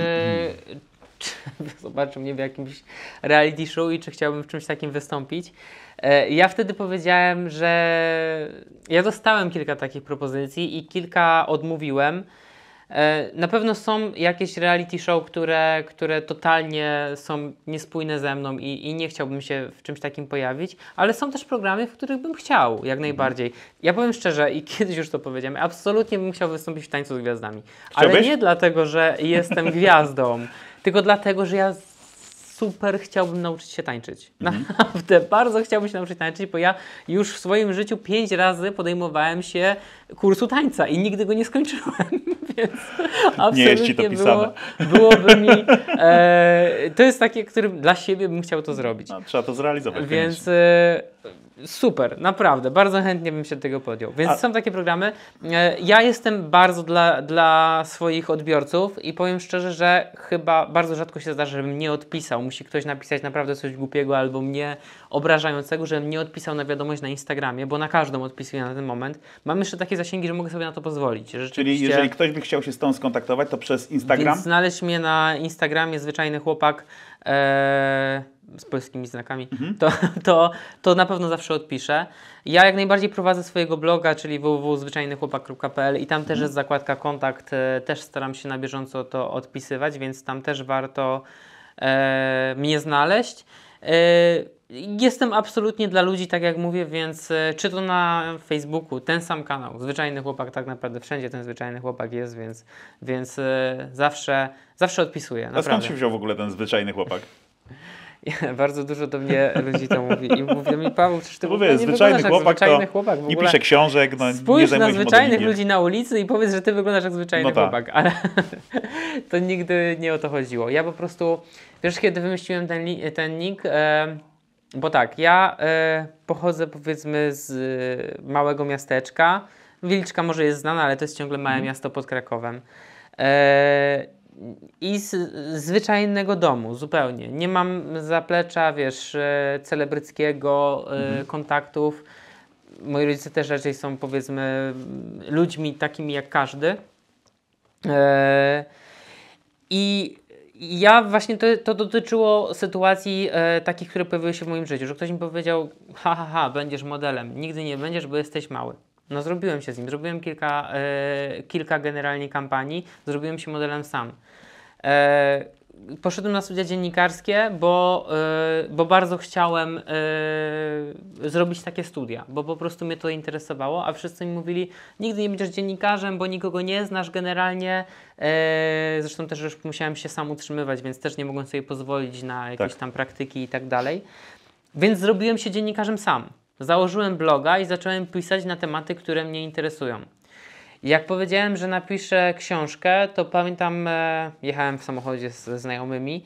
Speaker 1: czy zobaczył mnie w jakimś reality show i czy chciałbym w czymś takim wystąpić. E, ja wtedy powiedziałem, że ja dostałem kilka takich propozycji i kilka odmówiłem. E, Na pewno są jakieś reality show, które, które totalnie są niespójne ze mną i, i nie chciałbym się w czymś takim pojawić, ale są też programy, w których bym chciał, jak najbardziej. Ja powiem szczerze i kiedyś już to powiedziałem, absolutnie bym chciał wystąpić w Tańcu z Gwiazdami. Ale
Speaker 2: Chciałbyś?
Speaker 1: nie dlatego, że jestem gwiazdą, tylko dlatego, że ja super chciałbym nauczyć się tańczyć. Naprawdę bardzo chciałbym się nauczyć tańczyć, bo ja już w swoim życiu pięć razy podejmowałem się kursu tańca i nigdy go nie skończyłem, więc
Speaker 2: Nie jest ci to
Speaker 1: absolutnie było, byłoby mi... E, to jest takie, którym dla siebie bym chciał to zrobić.
Speaker 2: No, trzeba to zrealizować.
Speaker 1: Więc e, super, naprawdę, bardzo chętnie bym się tego podjął. Więc
Speaker 2: A-
Speaker 1: są takie programy. E, ja jestem bardzo dla, dla swoich odbiorców i powiem szczerze, że chyba bardzo rzadko się zdarza, żebym nie odpisał. Musi ktoś napisać naprawdę coś głupiego albo mnie obrażającego, żebym nie odpisał na wiadomość na Instagramie, bo na każdą odpisuję na ten moment. Mam jeszcze takie zasięgi, że mogę sobie na to pozwolić.
Speaker 2: Czyli jeżeli ktoś by chciał się z tą skontaktować, to przez Instagram.
Speaker 1: więc znaleźć mnie na Instagramie zwyczajny chłopak e, z polskimi znakami,
Speaker 2: Mhm.
Speaker 1: to, to, to na pewno zawsze odpiszę. Ja jak najbardziej prowadzę swojego bloga, czyli www.zwyczajnychłopak.pl i tam też
Speaker 2: Mhm.
Speaker 1: jest zakładka kontakt, e, też staram się na bieżąco to odpisywać, więc tam też warto e, mnie znaleźć. E, Jestem absolutnie dla ludzi, tak jak mówię, więc e, czy to na Facebooku, ten sam kanał, zwyczajny chłopak, tak naprawdę wszędzie ten zwyczajny chłopak jest, więc, więc e, zawsze, zawsze odpisuję.
Speaker 2: A skąd
Speaker 1: Naprawdę.
Speaker 2: się wziął w ogóle ten zwyczajny chłopak?
Speaker 1: Bardzo dużo do mnie ludzi to mówi i mówią mi, Paweł, przecież ty
Speaker 2: Mówię,
Speaker 1: nie
Speaker 2: zwyczajny
Speaker 1: wyglądasz jak
Speaker 2: chłopak
Speaker 1: zwyczajny
Speaker 2: to
Speaker 1: chłopak. W
Speaker 2: nie
Speaker 1: ogóle
Speaker 2: pisze książek, no, nie
Speaker 1: Spójrz na
Speaker 2: zajmuje się
Speaker 1: zwyczajnych
Speaker 2: modelingiem.
Speaker 1: ludzi na ulicy i powiedz, że ty wyglądasz jak zwyczajny
Speaker 2: No tak.
Speaker 1: chłopak, ale to nigdy nie o to chodziło. Ja po prostu, wiesz, kiedy wymyśliłem ten, ten nick, e, bo tak, ja e, pochodzę powiedzmy z e, małego miasteczka. Wilczka może jest znana, ale to jest ciągle małe miasto pod Krakowem. E, I z zwyczajnego domu, zupełnie. Nie mam zaplecza, wiesz, celebryckiego e, kontaktów. Moi rodzice też raczej są, powiedzmy, ludźmi takimi jak każdy. I ja właśnie to, to dotyczyło sytuacji e, takich, które pojawiły się w moim życiu, że ktoś mi powiedział, ha, ha, ha, będziesz modelem, nigdy nie będziesz, bo jesteś mały. No zrobiłem się z nim, zrobiłem kilka, e, kilka generalnie kampanii, zrobiłem się modelem sam. E, poszedłem na studia dziennikarskie, bo, e, bo bardzo chciałem e, zrobić takie studia, bo po prostu mnie to interesowało, a wszyscy mi mówili, nigdy nie będziesz dziennikarzem, bo nikogo nie znasz generalnie. E, zresztą też już musiałem się sam utrzymywać, więc też nie mogłem sobie pozwolić na jakieś
Speaker 2: Tak.
Speaker 1: tam praktyki i tak dalej. Więc zrobiłem się dziennikarzem sam. Założyłem bloga i zacząłem pisać na tematy, które mnie interesują. Jak powiedziałem, że napiszę książkę, to pamiętam, e, jechałem w samochodzie ze znajomymi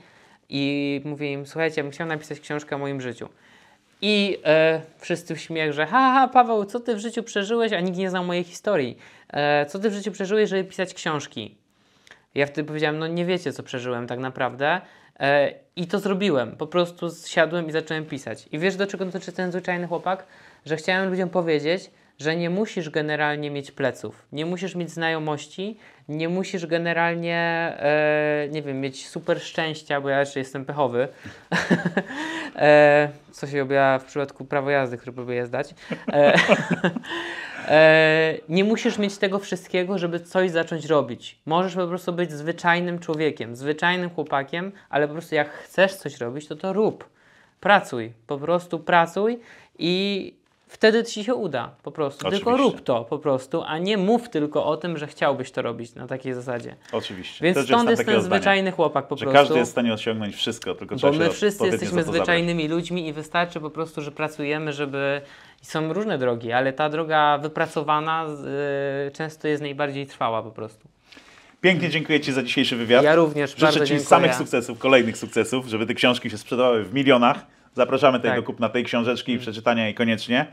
Speaker 1: i mówię im, słuchajcie, ja bym chciał napisać książkę o moim życiu. I e, wszyscy w śmiech, że ha, ha, Paweł, co ty w życiu przeżyłeś, a nikt nie znał mojej historii. E, co ty w życiu przeżyłeś, żeby pisać książki? Ja wtedy powiedziałem, no nie wiecie, co przeżyłem tak naprawdę. E, I to zrobiłem. Po prostu siadłem i zacząłem pisać. I wiesz, do czego dotyczy ten zwyczajny chłopak? Że chciałem ludziom powiedzieć, że nie musisz generalnie mieć pleców, nie musisz mieć znajomości, nie musisz generalnie, e, nie wiem, mieć super szczęścia, bo ja jeszcze jestem pechowy, e, co się objawia w przypadku prawa jazdy, które próbuję zdać. E, e, nie musisz mieć tego wszystkiego, żeby coś zacząć robić. Możesz po prostu być zwyczajnym człowiekiem, zwyczajnym chłopakiem, ale po prostu jak chcesz coś robić, to to rób. Pracuj, po prostu pracuj i wtedy ci się uda, po prostu. Tylko
Speaker 2: Oczywiście.
Speaker 1: rób to po prostu, a nie mów tylko o tym, że chciałbyś to robić na takiej zasadzie.
Speaker 2: Oczywiście.
Speaker 1: Więc
Speaker 2: Też
Speaker 1: stąd jest ten
Speaker 2: zdania,
Speaker 1: zwyczajny chłopak po
Speaker 2: Że
Speaker 1: prostu.
Speaker 2: każdy jest w stanie osiągnąć wszystko, tylko
Speaker 1: Bo
Speaker 2: trzeba się
Speaker 1: my wszyscy jesteśmy
Speaker 2: za to zabrać.
Speaker 1: zwyczajnymi ludźmi i wystarczy po prostu, że pracujemy, żeby. Są różne drogi, ale ta droga wypracowana y, często jest najbardziej trwała po prostu.
Speaker 2: Pięknie dziękuję Ci za dzisiejszy wywiad.
Speaker 1: Ja również bardzo
Speaker 2: Życzę Ci
Speaker 1: dziękuję.
Speaker 2: samych sukcesów, kolejnych sukcesów, żeby te książki się sprzedawały w milionach. Zapraszamy tutaj
Speaker 1: Tak.
Speaker 2: do kupna tej książeczki i przeczytania jej koniecznie.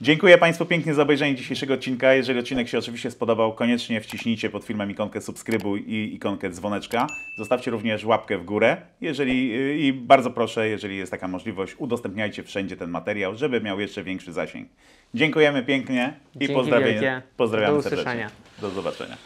Speaker 2: Dziękuję Państwu pięknie za obejrzenie dzisiejszego odcinka. Jeżeli odcinek się oczywiście spodobał, koniecznie wciśnijcie pod filmem ikonkę subskrybuj i ikonkę dzwoneczka. Zostawcie również łapkę w górę. Jeżeli, I bardzo proszę, jeżeli jest taka możliwość, udostępniajcie wszędzie ten materiał, żeby miał jeszcze większy zasięg. Dziękujemy pięknie i
Speaker 1: Dzięki
Speaker 2: pozdrawiamy,
Speaker 1: wielkie.
Speaker 2: pozdrawiamy
Speaker 1: Do
Speaker 2: serdecznie.
Speaker 1: usłyszenia.
Speaker 2: Do zobaczenia.